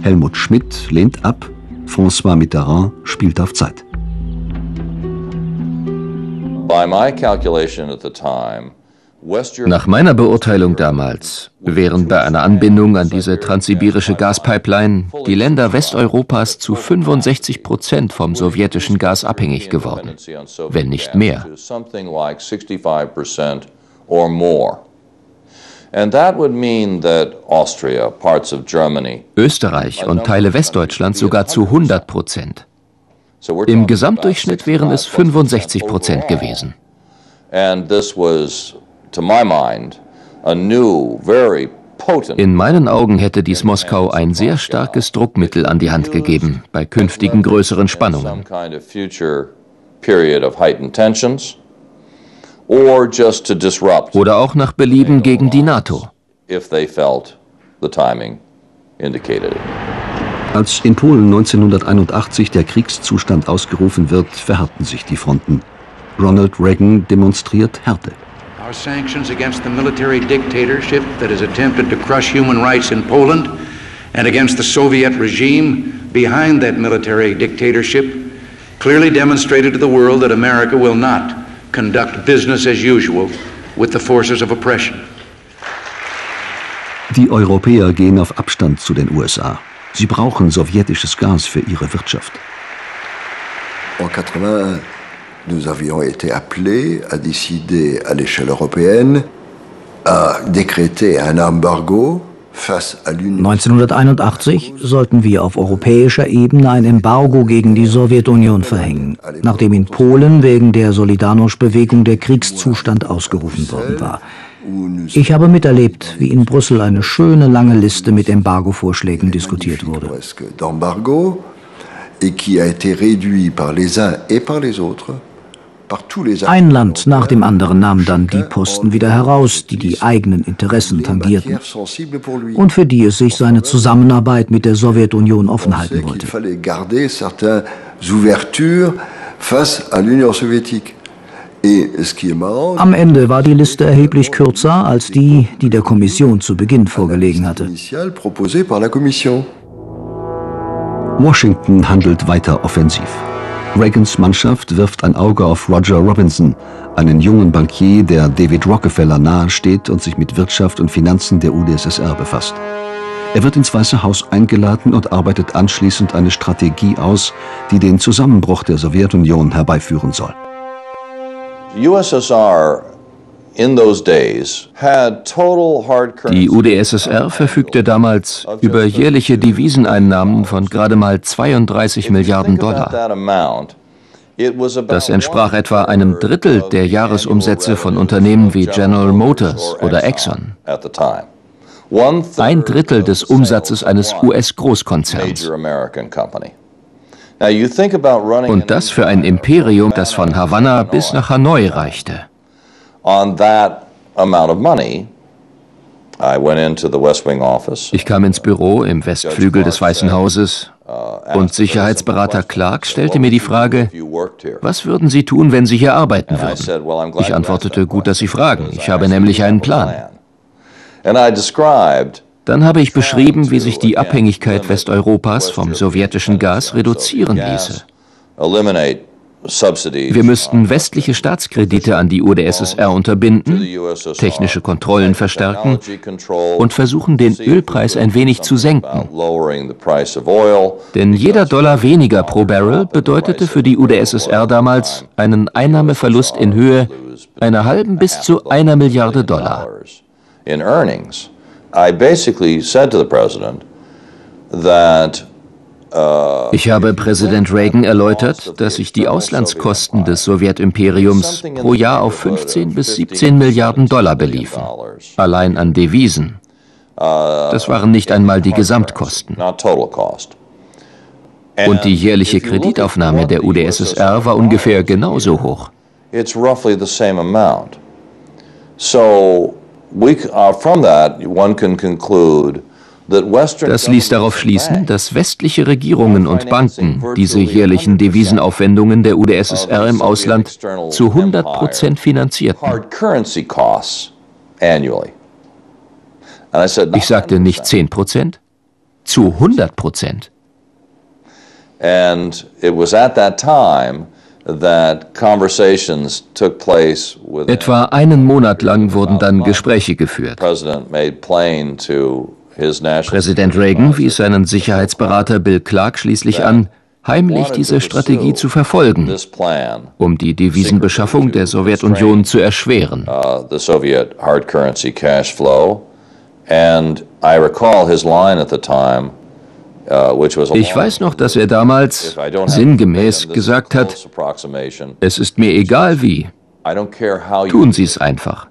Helmut Schmidt lehnt ab, François Mitterrand spielt auf Zeit. Nach meiner Beurteilung damals wären bei einer Anbindung an diese transsibirische Gaspipeline die Länder Westeuropas zu 65 Prozent vom sowjetischen Gas abhängig geworden, wenn nicht mehr. Österreich und Teile Westdeutschlands sogar zu 100 Prozent. Im Gesamtdurchschnitt wären es 65 Prozent gewesen. In meinen Augen hätte dies Moskau ein sehr starkes Druckmittel an die Hand gegeben bei künftigen größeren Spannungen. Oder auch nach Belieben gegen die NATO. Als in Polen 1981 der Kriegszustand ausgerufen wird, verhärten sich die Fronten. Ronald Reagan demonstriert Härte. Our sanctions against the military dictatorship that has attempted to crush human rights in Poland and against the Soviet regime behind that military dictatorship clearly demonstrated to the world that America will not conduct business as usual with the forces of oppression. Die Europäer gehen auf Abstand zu den USA. Sie brauchen sowjetisches Gas für ihre Wirtschaft. En 81, nous avions été appelés à décider à l'échelle européenne à décréter un embargo 1981 sollten wir auf europäischer Ebene ein Embargo gegen die Sowjetunion verhängen, nachdem in Polen wegen der Solidarność-Bewegung der Kriegszustand ausgerufen worden war. Ich habe miterlebt, wie in Brüssel eine schöne lange Liste mit Embargo-Vorschlägen diskutiert wurde. Ein Land nach dem anderen nahm dann die Posten wieder heraus, die die eigenen Interessen tangierten und für die es sich seine Zusammenarbeit mit der Sowjetunion offen halten wollte. Am Ende war die Liste erheblich kürzer als die, die der Kommission zu Beginn vorgelegen hatte. Washington handelt weiter offensiv. Reagans Mannschaft wirft ein Auge auf Roger Robinson, einen jungen Bankier, der David Rockefeller nahesteht und sich mit Wirtschaft und Finanzen der UdSSR befasst. Er wird ins Weiße Haus eingeladen und arbeitet anschließend eine Strategie aus, die den Zusammenbruch der Sowjetunion herbeiführen soll. USSR die UdSSR verfügte damals über jährliche Deviseneinnahmen von gerade mal 32 Milliarden Dollar. Das entsprach etwa einem Drittel der Jahresumsätze von Unternehmen wie General Motors oder Exxon. Ein Drittel des Umsatzes eines US-Großkonzerns. Und das für ein Imperium, das von Havanna bis nach Hanoi reichte. Ich kam ins Büro im Westflügel des Weißen Hauses uh, und Sicherheitsberater Clark stellte mir die Frage, was würden Sie tun, wenn Sie hier arbeiten würden? Ich antwortete, gut, dass Sie fragen. Ich habe nämlich einen Plan. Dann habe ich beschrieben, wie sich die Abhängigkeit Westeuropas vom sowjetischen Gas reduzieren ließe. Wir müssten westliche Staatskredite an die UdSSR unterbinden, technische Kontrollen verstärken und versuchen, den Ölpreis ein wenig zu senken. Denn jeder Dollar weniger pro Barrel bedeutete für die UdSSR damals einen Einnahmeverlust in Höhe einer halben bis zu einer Milliarde Dollar. I basically said to the president that ich habe Präsident Reagan erläutert, dass sich die Auslandskosten des Sowjetimperiums pro Jahr auf 15 bis 17 Milliarden Dollar beliefen, allein an Devisen. Das waren nicht einmal die Gesamtkosten. Und die jährliche Kreditaufnahme der UdSSR war ungefähr genauso hoch. So, we, uh, that, das ließ darauf schließen, dass westliche Regierungen und Banken diese jährlichen Devisenaufwendungen der UdSSR im Ausland zu 100 Prozent finanzierten. Ich sagte nicht 10 Prozent, zu 100 Prozent. Etwa einen Monat lang wurden dann Gespräche geführt. Präsident Reagan wies seinen Sicherheitsberater Bill Clark schließlich an, heimlich diese Strategie zu verfolgen, um die Devisenbeschaffung der Sowjetunion zu erschweren. Uh, uh, ich weiß noch, dass er damals sinngemäß gesagt hat, es ist mir egal wie, tun Sie es einfach.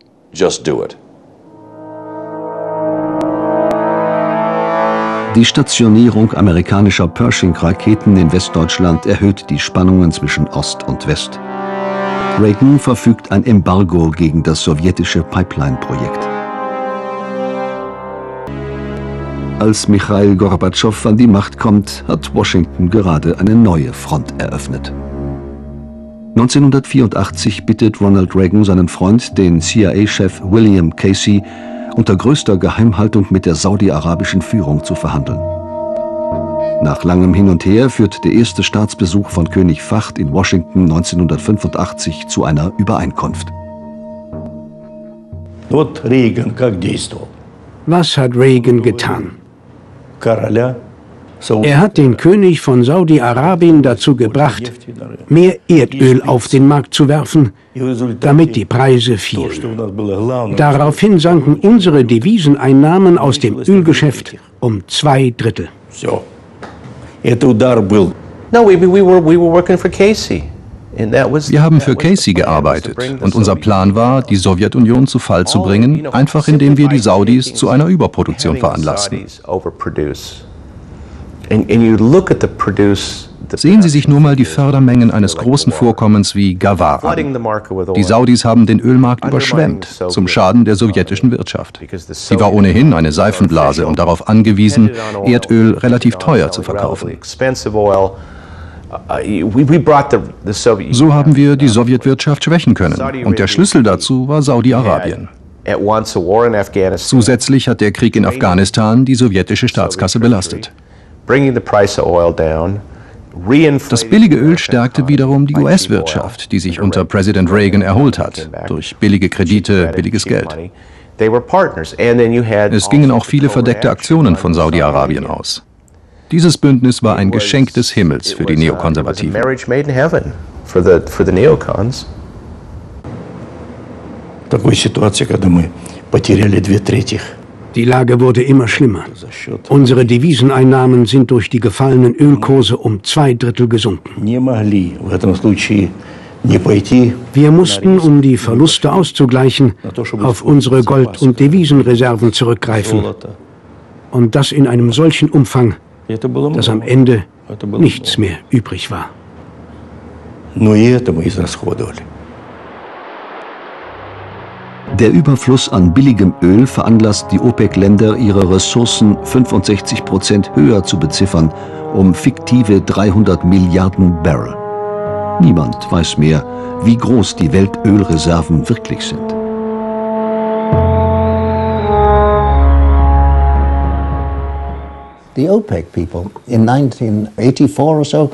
Die Stationierung amerikanischer Pershing-Raketen in Westdeutschland erhöht die Spannungen zwischen Ost und West. Reagan verfügt ein Embargo gegen das sowjetische Pipeline-Projekt. Als Michail Gorbatschow an die Macht kommt, hat Washington gerade eine neue Front eröffnet. 1984 bittet Ronald Reagan seinen Freund, den CIA-Chef William Casey, unter größter Geheimhaltung mit der saudi-arabischen Führung zu verhandeln. Nach langem Hin und Her führt der erste Staatsbesuch von König Fahd in Washington 1985 zu einer Übereinkunft. Was hat Reagan getan? Er hat den König von Saudi-Arabien dazu gebracht, mehr Erdöl auf den Markt zu werfen, damit die Preise fielen. Daraufhin sanken unsere Deviseneinnahmen aus dem Ölgeschäft um zwei Drittel. Wir haben für Casey gearbeitet und unser Plan war, die Sowjetunion zu Fall zu bringen, einfach indem wir die Saudis zu einer Überproduktion veranlassten. Sehen Sie sich nur mal die Fördermengen eines großen Vorkommens wie Gawar an. Die Saudis haben den Ölmarkt überschwemmt, zum Schaden der sowjetischen Wirtschaft. Sie war ohnehin eine Seifenblase und darauf angewiesen, Erdöl relativ teuer zu verkaufen. So haben wir die Sowjetwirtschaft schwächen können. Und der Schlüssel dazu war Saudi-Arabien. Zusätzlich hat der Krieg in Afghanistan die sowjetische Staatskasse belastet. Das billige Öl stärkte wiederum die US-Wirtschaft, die sich unter Präsident Reagan erholt hat, durch billige Kredite, billiges Geld. Es gingen auch viele verdeckte Aktionen von Saudi-Arabien aus. Dieses Bündnis war ein Geschenk des Himmels für die Neokonservativen. Die Lage wurde immer schlimmer. Unsere Deviseneinnahmen sind durch die gefallenen Ölkurse um zwei Drittel gesunken. Wir mussten, um die Verluste auszugleichen, auf unsere Gold- und Devisenreserven zurückgreifen. Und das in einem solchen Umfang, dass am Ende nichts mehr übrig war. Der Überfluss an billigem Öl veranlasst die OPEC-Länder, ihre Ressourcen 65 Prozent höher zu beziffern, um fiktive 300 Milliarden Barrel. Niemand weiß mehr, wie groß die Weltölreserven wirklich sind. The OPEC people in 1984 or so,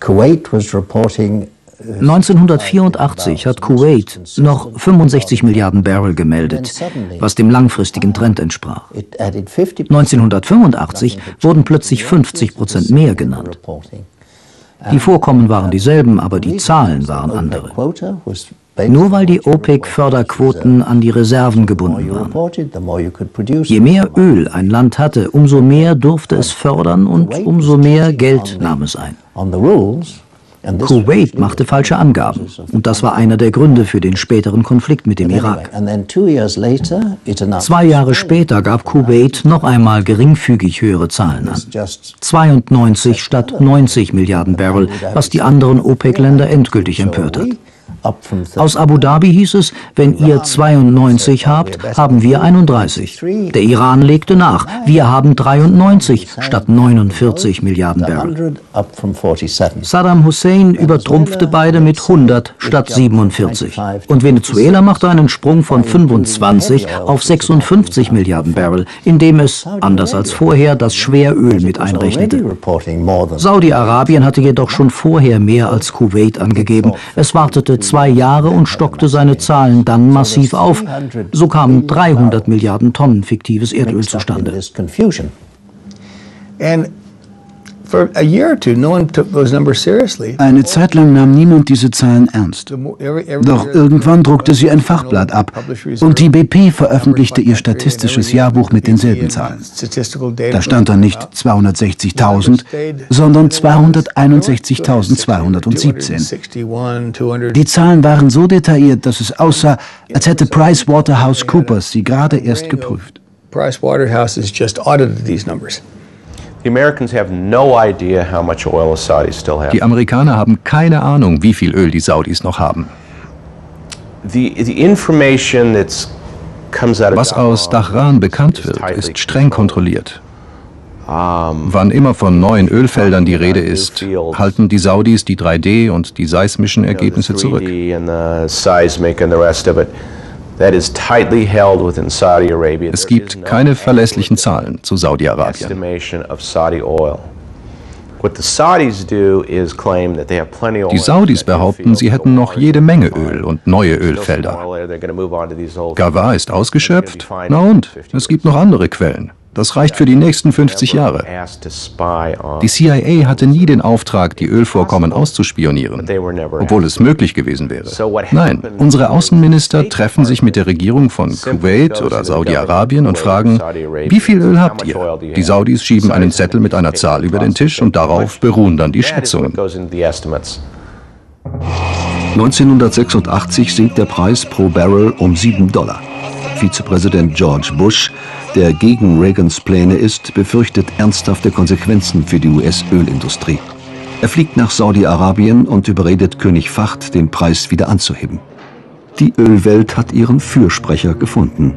Kuwait was reporting 1984 hat Kuwait noch 65 Milliarden Barrel gemeldet, was dem langfristigen Trend entsprach. 1985 wurden plötzlich 50 Prozent mehr genannt. Die Vorkommen waren dieselben, aber die Zahlen waren andere. Nur weil die OPEC-Förderquoten an die Reserven gebunden waren. Je mehr Öl ein Land hatte, umso mehr durfte es fördern und umso mehr Geld nahm es ein. Kuwait machte falsche Angaben und das war einer der Gründe für den späteren Konflikt mit dem Irak. Zwei Jahre später gab Kuwait noch einmal geringfügig höhere Zahlen an. 92 statt 90 Milliarden Barrel, was die anderen OPEC-Länder endgültig empört hat. Aus Abu Dhabi hieß es, wenn ihr 92 habt, haben wir 31. Der Iran legte nach, wir haben 93 statt 49 Milliarden Barrel. Saddam Hussein übertrumpfte beide mit 100 statt 47. Und Venezuela machte einen Sprung von 25 auf 56 Milliarden Barrel, indem es, anders als vorher, das Schweröl mit einrechnete. Saudi-Arabien hatte jedoch schon vorher mehr als Kuwait angegeben. Es wartete zwei Jahre und stockte seine Zahlen dann massiv auf. So kamen 300 Milliarden Tonnen fiktives Erdöl zustande. Eine Zeit lang nahm niemand diese Zahlen ernst. Doch irgendwann druckte sie ein Fachblatt ab und die BP veröffentlichte ihr statistisches Jahrbuch mit denselben Zahlen. Da stand dann nicht 260.000, sondern 261.217. Die Zahlen waren so detailliert, dass es aussah, als hätte PricewaterhouseCoopers sie gerade erst geprüft. Pricewaterhouse has just audited these numbers. Die Amerikaner haben keine Ahnung, wie viel Öl die Saudis noch haben. Was aus Dahran bekannt wird, ist streng kontrolliert. Wann immer von neuen Ölfeldern die Rede ist, halten die Saudis die 3D- und die seismischen Ergebnisse zurück. Es gibt keine verlässlichen Zahlen zu Saudi-Arabien. Die Saudis behaupten, sie hätten noch jede Menge Öl und neue Ölfelder. Gawar ist ausgeschöpft? Na und? Es gibt noch andere Quellen. Das reicht für die nächsten 50 Jahre. Die CIA hatte nie den Auftrag, die Ölvorkommen auszuspionieren, obwohl es möglich gewesen wäre. Nein, unsere Außenminister treffen sich mit der Regierung von Kuwait oder Saudi-Arabien und fragen, wie viel Öl habt ihr? Die Saudis schieben einen Zettel mit einer Zahl über den Tisch und darauf beruhen dann die Schätzungen. 1986 sinkt der Preis pro Barrel um 7 Dollar. Vizepräsident George Bush, der gegen Reagans Pläne ist, befürchtet ernsthafte Konsequenzen für die US-Ölindustrie. Er fliegt nach Saudi-Arabien und überredet König Fahd, den Preis wieder anzuheben. Die Ölwelt hat ihren Fürsprecher gefunden.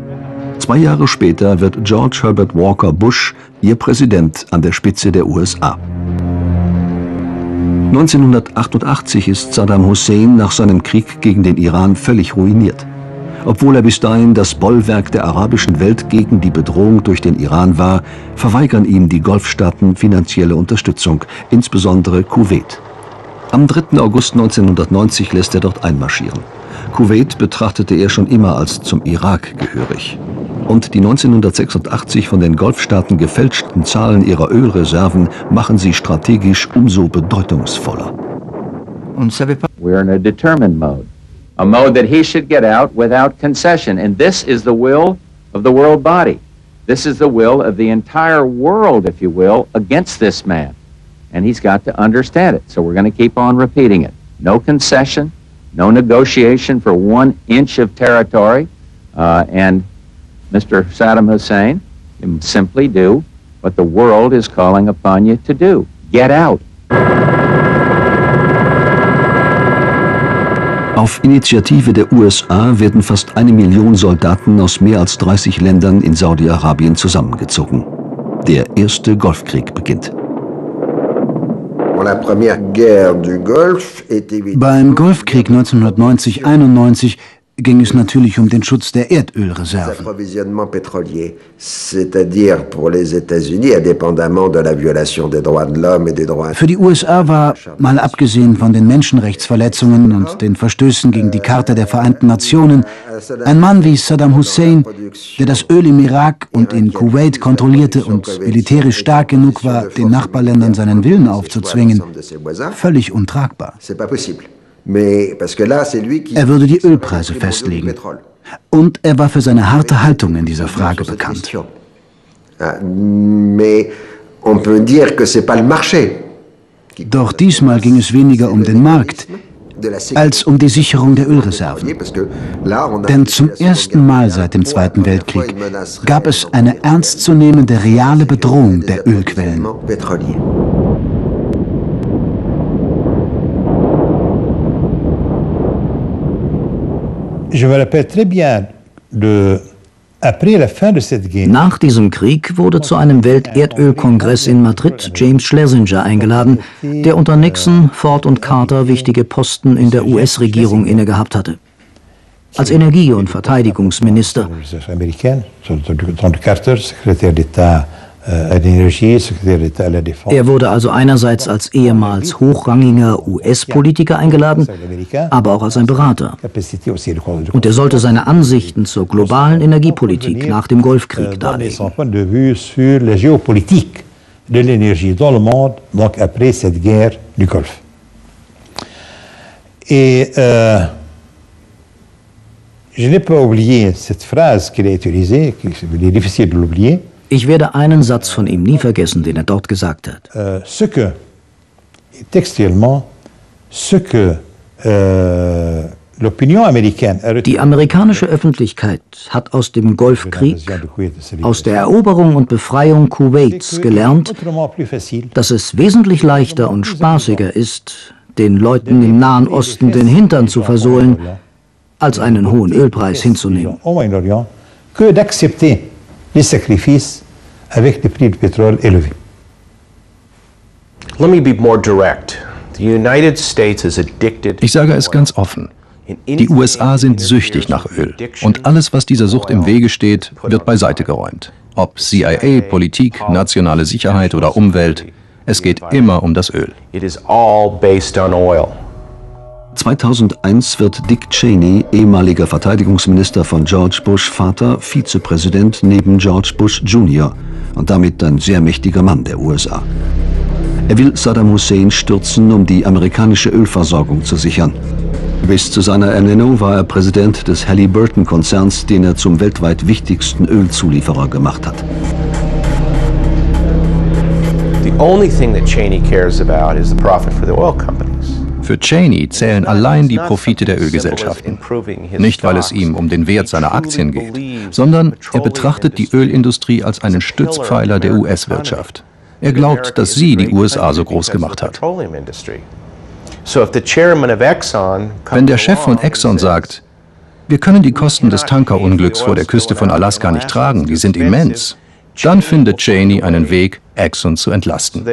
Zwei Jahre später wird George Herbert Walker Bush ihr Präsident an der Spitze der USA. 1988 ist Saddam Hussein nach seinem Krieg gegen den Iran völlig ruiniert. Obwohl er bis dahin das Bollwerk der arabischen Welt gegen die Bedrohung durch den Iran war, verweigern ihm die Golfstaaten finanzielle Unterstützung, insbesondere Kuwait. Am 3. August 1990 lässt er dort einmarschieren. Kuwait betrachtete er schon immer als zum Irak gehörig. Und die 1986 von den Golfstaaten gefälschten Zahlen ihrer Ölreserven machen sie strategisch umso bedeutungsvoller. We're in a determined mode. A mode that he should get out without concession. And this is the will of the world body. This is the will of the entire world, if you will, against this man. And he's got to understand it. So we're going to keep on repeating it. No concession, no negotiation for one inch of territory. Uh, and Mr. Saddam Hussein, simply do what the world is calling upon you to do. Get out. Auf Initiative der USA werden fast eine Million Soldaten aus mehr als 30 Ländern in Saudi-Arabien zusammengezogen. Der erste Golfkrieg beginnt. Beim Golfkrieg 1990-91 ging es natürlich um den Schutz der Erdölreserven. Für die USA war, mal abgesehen von den Menschenrechtsverletzungen und den Verstößen gegen die Charta der Vereinten Nationen, ein Mann wie Saddam Hussein, der das Öl im Irak und in Kuwait kontrollierte und militärisch stark genug war, den Nachbarländern seinen Willen aufzuzwingen, völlig untragbar. Er würde die Ölpreise festlegen. Und er war für seine harte Haltung in dieser Frage bekannt. Doch diesmal ging es weniger um den Markt als um die Sicherung der Ölreserven. Denn zum ersten Mal seit dem Zweiten Weltkrieg gab es eine ernstzunehmende reale Bedrohung der Ölquellen. Je me rappelle très bien de nach diesem Krieg wurde zu einem Welterdölkongress in Madrid James Schlesinger eingeladen, der unter Nixon, Ford und Carter wichtige Posten in der US-Regierung innegehabt hatte. Als Energie- und Verteidigungsminister. Äh, er wurde also einerseits als ehemals hochrangiger US-Politiker eingeladen, aber auch als ein Berater. Und er sollte seine Ansichten zur globalen Energiepolitik nach dem Golfkrieg euh, darlegen. de l'énergie dans le monde, donc après cette guerre du Golfe. Et euh, je n'ai pas oublié cette phrase qu'il a utilisée, qu'il est difficile de l'oublier. Ich werde einen Satz von ihm nie vergessen, den er dort gesagt hat. Euh, ce que, textuellement, ce que euh, die amerikanische Öffentlichkeit hat aus dem Golfkrieg, aus der Eroberung und Befreiung Kuwaits gelernt, dass es wesentlich leichter und spaßiger ist, den Leuten im Nahen Osten den Hintern zu versohlen, als einen hohen Ölpreis hinzunehmen. Les sacrifices avec des prix de pétrole élevés. Let me be more direct. The United States is addicted ich sage es ganz offen. Die USA sind süchtig nach Öl. Und alles, was dieser Sucht im Wege steht, wird beiseite geräumt. Ob CIA, Politik, nationale Sicherheit oder Umwelt, es geht immer um das Öl. It is all based on oil. 2001 wird Dick Cheney, ehemaliger Verteidigungsminister von George Bush Vater, Vizepräsident neben George Bush Jr. und damit ein sehr mächtiger Mann der USA. Er will Saddam Hussein stürzen, um die amerikanische Ölversorgung zu sichern. Bis zu seiner Ernennung war er Präsident des Halliburton-Konzerns, den er zum weltweit wichtigsten Ölzulieferer gemacht hat. The only thing that Cheney cares about is the profit for the oil companies. Für Cheney zählen allein die Profite der Ölgesellschaften. Nicht, weil es ihm um den Wert seiner Aktien geht, sondern er betrachtet die Ölindustrie als einen Stützpfeiler der US-Wirtschaft. Er glaubt, dass sie die USA so groß gemacht hat. Wenn der Chef von Exxon sagt, wir können die Kosten des Tankerunglücks vor der Küste von Alaska nicht tragen, die sind immens, dann findet Cheney einen Weg, Exxon zu entlasten.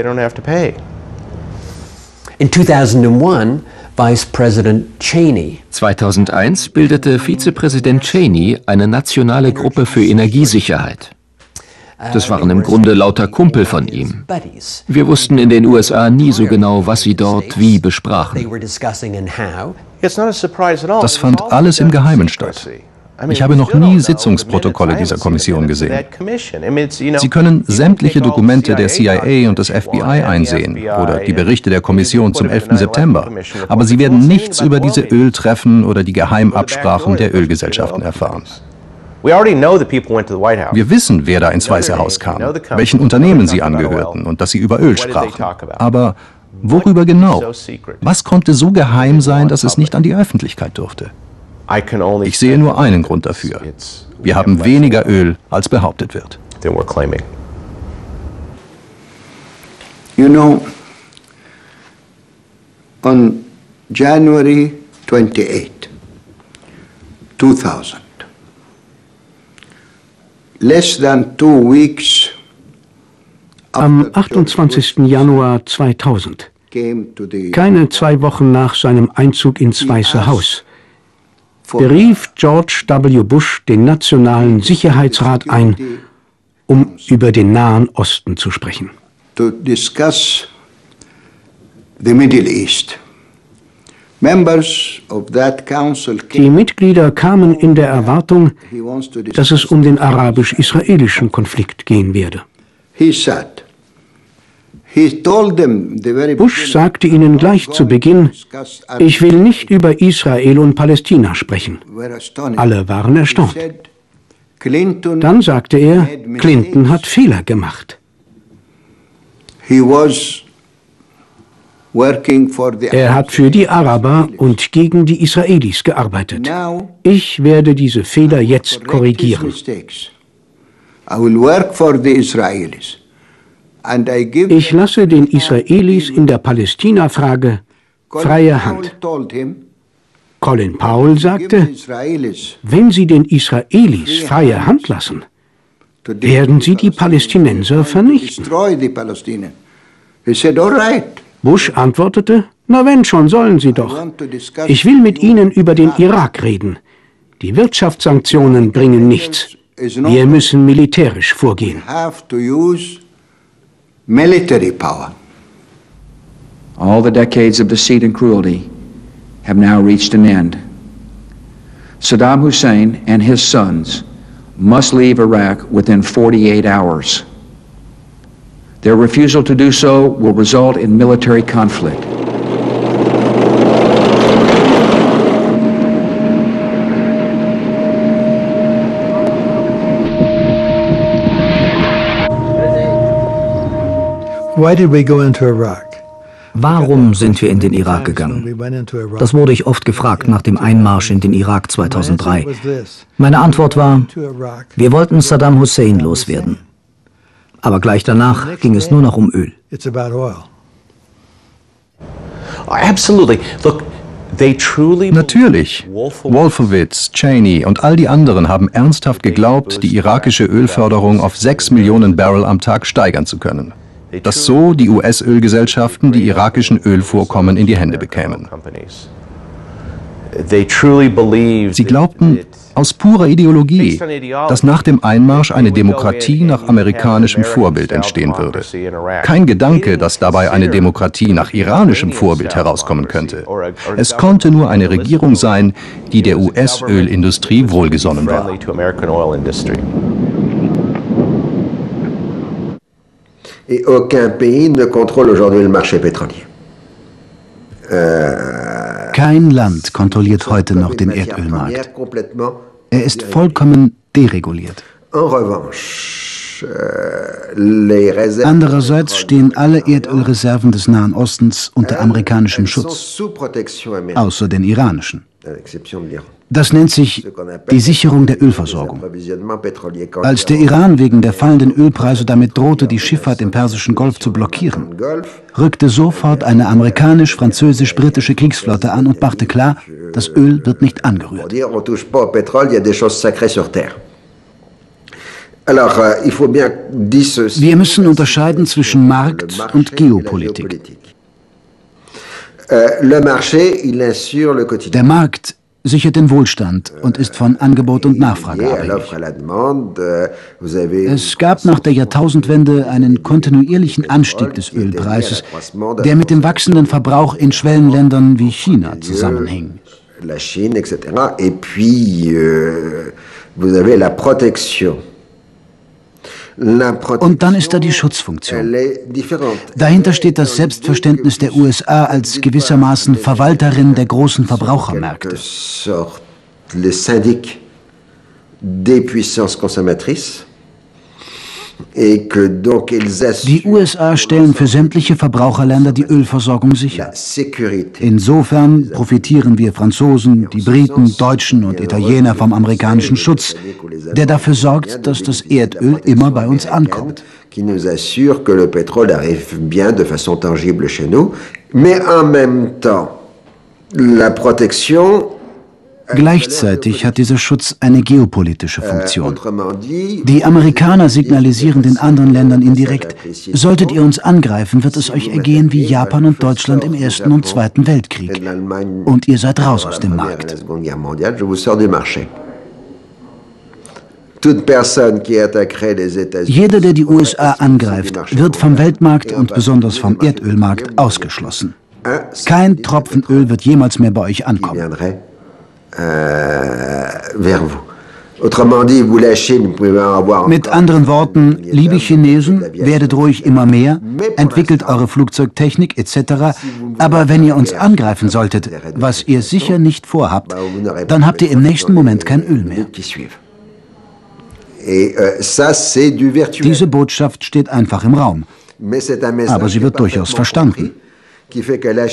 In 2001 Vice President Cheney 2001 bildete Vizepräsident Cheney eine nationale Gruppe für Energiesicherheit. Das waren im Grunde lauter Kumpel von ihm. Wir wussten in den USA nie so genau, was sie dort wie besprachen. Das fand alles im Geheimen statt. Ich habe noch nie Sitzungsprotokolle dieser Kommission gesehen. Sie können sämtliche Dokumente der CIA und des FBI einsehen oder die Berichte der Kommission zum 11. September, aber Sie werden nichts über diese Öltreffen oder die Geheimabsprachen der Ölgesellschaften erfahren. Wir wissen, wer da ins Weiße Haus kam, welchen Unternehmen sie angehörten und dass sie über Öl sprachen. Aber worüber genau? Was konnte so geheim sein, dass es nicht an die Öffentlichkeit durfte? Ich sehe nur einen Grund dafür. Wir haben weniger Öl, als behauptet wird. You know, on January 28, 2000, less than two weeks am 28. Januar 2000, keine zwei Wochen nach seinem Einzug ins Weiße Haus, berief George W. Bush den Nationalen Sicherheitsrat ein, um über den Nahen Osten zu sprechen. To discuss the Middle East. Die Mitglieder kamen in der Erwartung, dass es um den arabisch-israelischen Konflikt gehen werde. Bush sagte ihnen gleich zu Beginn, ich will nicht über Israel und Palästina sprechen. Alle waren erstaunt. Dann sagte er, Clinton hat Fehler gemacht. Er hat für die Araber und gegen die Israelis gearbeitet. Ich werde diese Fehler jetzt korrigieren. Ich lasse den Israelis in der Palästina-Frage freie Hand. Colin Powell sagte, wenn sie den Israelis freie Hand lassen, werden sie die Palästinenser vernichten. Bush antwortete, na wenn schon, sollen sie doch. Ich will mit ihnen über den Irak reden. Die Wirtschaftssanktionen bringen nichts. Wir müssen militärisch vorgehen. All the decades of deceit and cruelty have now reached an end. Saddam Hussein and his sons must leave Iraq within 48 hours. Their refusal to do so will result in military conflict. Warum sind wir in den Irak gegangen? Das wurde ich oft gefragt nach dem Einmarsch in den Irak 2003. Meine Antwort war, wir wollten Saddam Hussein loswerden. Aber gleich danach ging es nur noch um Öl. Natürlich. Wolfowitz, Cheney und all die anderen haben ernsthaft geglaubt, die irakische Ölförderung auf 6 Millionen Barrel am Tag steigern zu können. Dass so die US-Ölgesellschaften die irakischen Ölvorkommen in die Hände bekämen. Sie glaubten aus purer Ideologie, dass nach dem Einmarsch eine Demokratie nach amerikanischem Vorbild entstehen würde. Kein Gedanke, dass dabei eine Demokratie nach iranischem Vorbild herauskommen könnte. Es konnte nur eine Regierung sein, die der US-Ölindustrie wohlgesonnen war. Et aucun pays ne contrôle aujourd'hui le marché pétrolier. Euh, kein Land kontrolliert heute noch den Erdölmarkt. Er ist vollkommen dereguliert. Euh, Andererseits stehen alle Erdölreserven des Nahen Ostens unter amerikanischem Schutz, außer den iranischen. Das nennt sich die Sicherung der Ölversorgung. Als der Iran wegen der fallenden Ölpreise damit drohte, die Schifffahrt im Persischen Golf zu blockieren, rückte sofort eine amerikanisch-französisch-britische Kriegsflotte an und machte klar, das Öl wird nicht angerührt. Wir müssen unterscheiden zwischen Markt und Geopolitik. Der Markt sichert den Wohlstand und ist von Angebot und Nachfrage abhängig. Es gab nach der Jahrtausendwende einen kontinuierlichen Anstieg des Ölpreises, der mit dem wachsenden Verbrauch in Schwellenländern wie China zusammenhing. La Chine, etc. Et puis, euh, vous avez la protection. Und dann ist da die Schutzfunktion. Dahinter steht das Selbstverständnis der USA als gewissermaßen Verwalterin der großen Verbrauchermärkte. des puissances consommatrices die USA stellen für sämtliche Verbraucherländer die Ölversorgung sicher. Insofern profitieren wir Franzosen, die Briten, Deutschen und Italiener vom amerikanischen Schutz, der dafür sorgt, dass das Erdöl immer bei uns ankommt. qui nous assure que le pétrole arrive bien de façon tangible chez nous, mais en même temps, la protection Gleichzeitig hat dieser Schutz eine geopolitische Funktion. Die Amerikaner signalisieren den anderen Ländern indirekt, solltet ihr uns angreifen, wird es euch ergehen wie Japan und Deutschland im Ersten und Zweiten Weltkrieg. Und ihr seid raus aus dem Markt. Jeder, der die USA angreift, wird vom Weltmarkt und besonders vom Erdölmarkt ausgeschlossen. Kein Tropfen Öl wird jemals mehr bei euch ankommen. Euh. Mit anderen Worten, liebe Chinesen, werdet ruhig immer mehr, entwickelt eure Flugzeugtechnik etc. Aber wenn ihr uns angreifen solltet, was ihr sicher nicht vorhabt, dann habt ihr im nächsten Moment kein Öl mehr. Euh, Diese Botschaft steht einfach im Raum. Aber sie wird durchaus verstanden.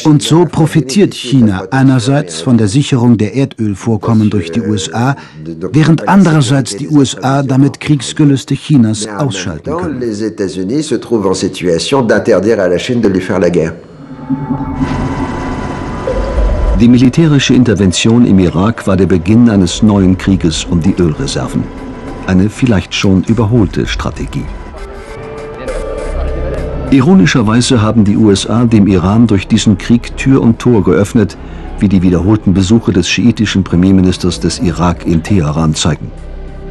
Und so profitiert China einerseits von der Sicherung der Erdölvorkommen durch die USA, während andererseits die USA damit Kriegsgelüste Chinas ausschalten können. Die militärische Intervention im Irak war der Beginn eines neuen Krieges um die Ölreserven. Eine vielleicht schon überholte Strategie. Ironischerweise haben die USA dem Iran durch diesen Krieg Tür und Tor geöffnet, wie die wiederholten Besuche des schiitischen Premierministers des Irak in Teheran zeigen.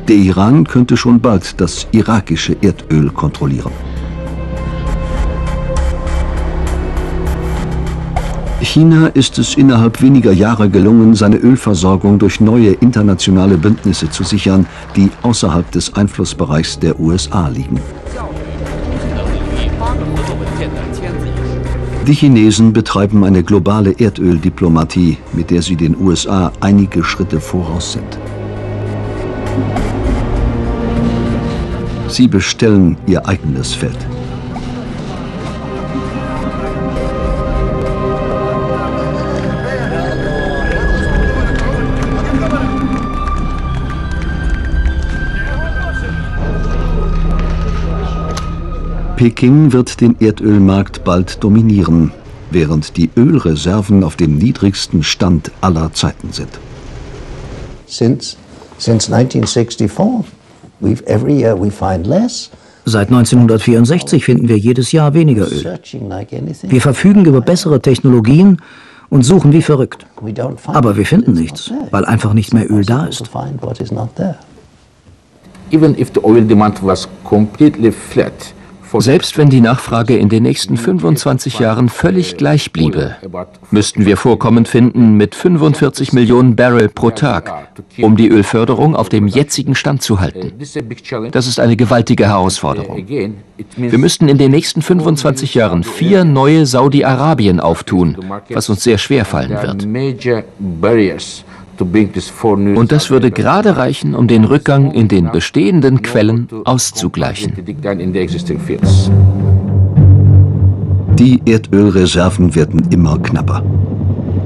Der Iran könnte schon bald das irakische Erdöl kontrollieren. China ist es innerhalb weniger Jahre gelungen, seine Ölversorgung durch neue internationale Bündnisse zu sichern, die außerhalb des Einflussbereichs der USA liegen. Die Chinesen betreiben eine globale Erdöldiplomatie, mit der sie den USA einige Schritte voraus sind. Sie bestellen ihr eigenes Feld. Peking wird den Erdölmarkt bald dominieren, während die Ölreserven auf dem niedrigsten Stand aller Zeiten sind. Since, since 1964, we've, every year we find less. Seit 1964 finden wir jedes Jahr weniger Öl. Wir verfügen über bessere Technologien und suchen wie verrückt. Aber wir finden nichts, weil einfach nicht mehr Öl da ist. Even if the oil demand was completely flat, selbst wenn die Nachfrage in den nächsten 25 Jahren völlig gleich bliebe, müssten wir Vorkommen finden mit 45 Millionen Barrel pro Tag, um die Ölförderung auf dem jetzigen Stand zu halten. Das ist eine gewaltige Herausforderung. Wir müssten in den nächsten 25 Jahren vier neue Saudi-Arabien auftun, was uns sehr schwer fallen wird. Und das würde gerade reichen, um den Rückgang in den bestehenden Quellen auszugleichen. Die Erdölreserven werden immer knapper.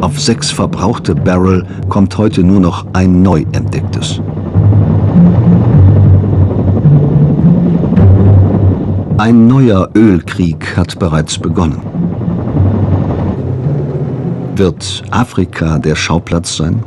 Auf sechs verbrauchte Barrel kommt heute nur noch ein neu entdecktes. Ein neuer Ölkrieg hat bereits begonnen. Wird Afrika der Schauplatz sein?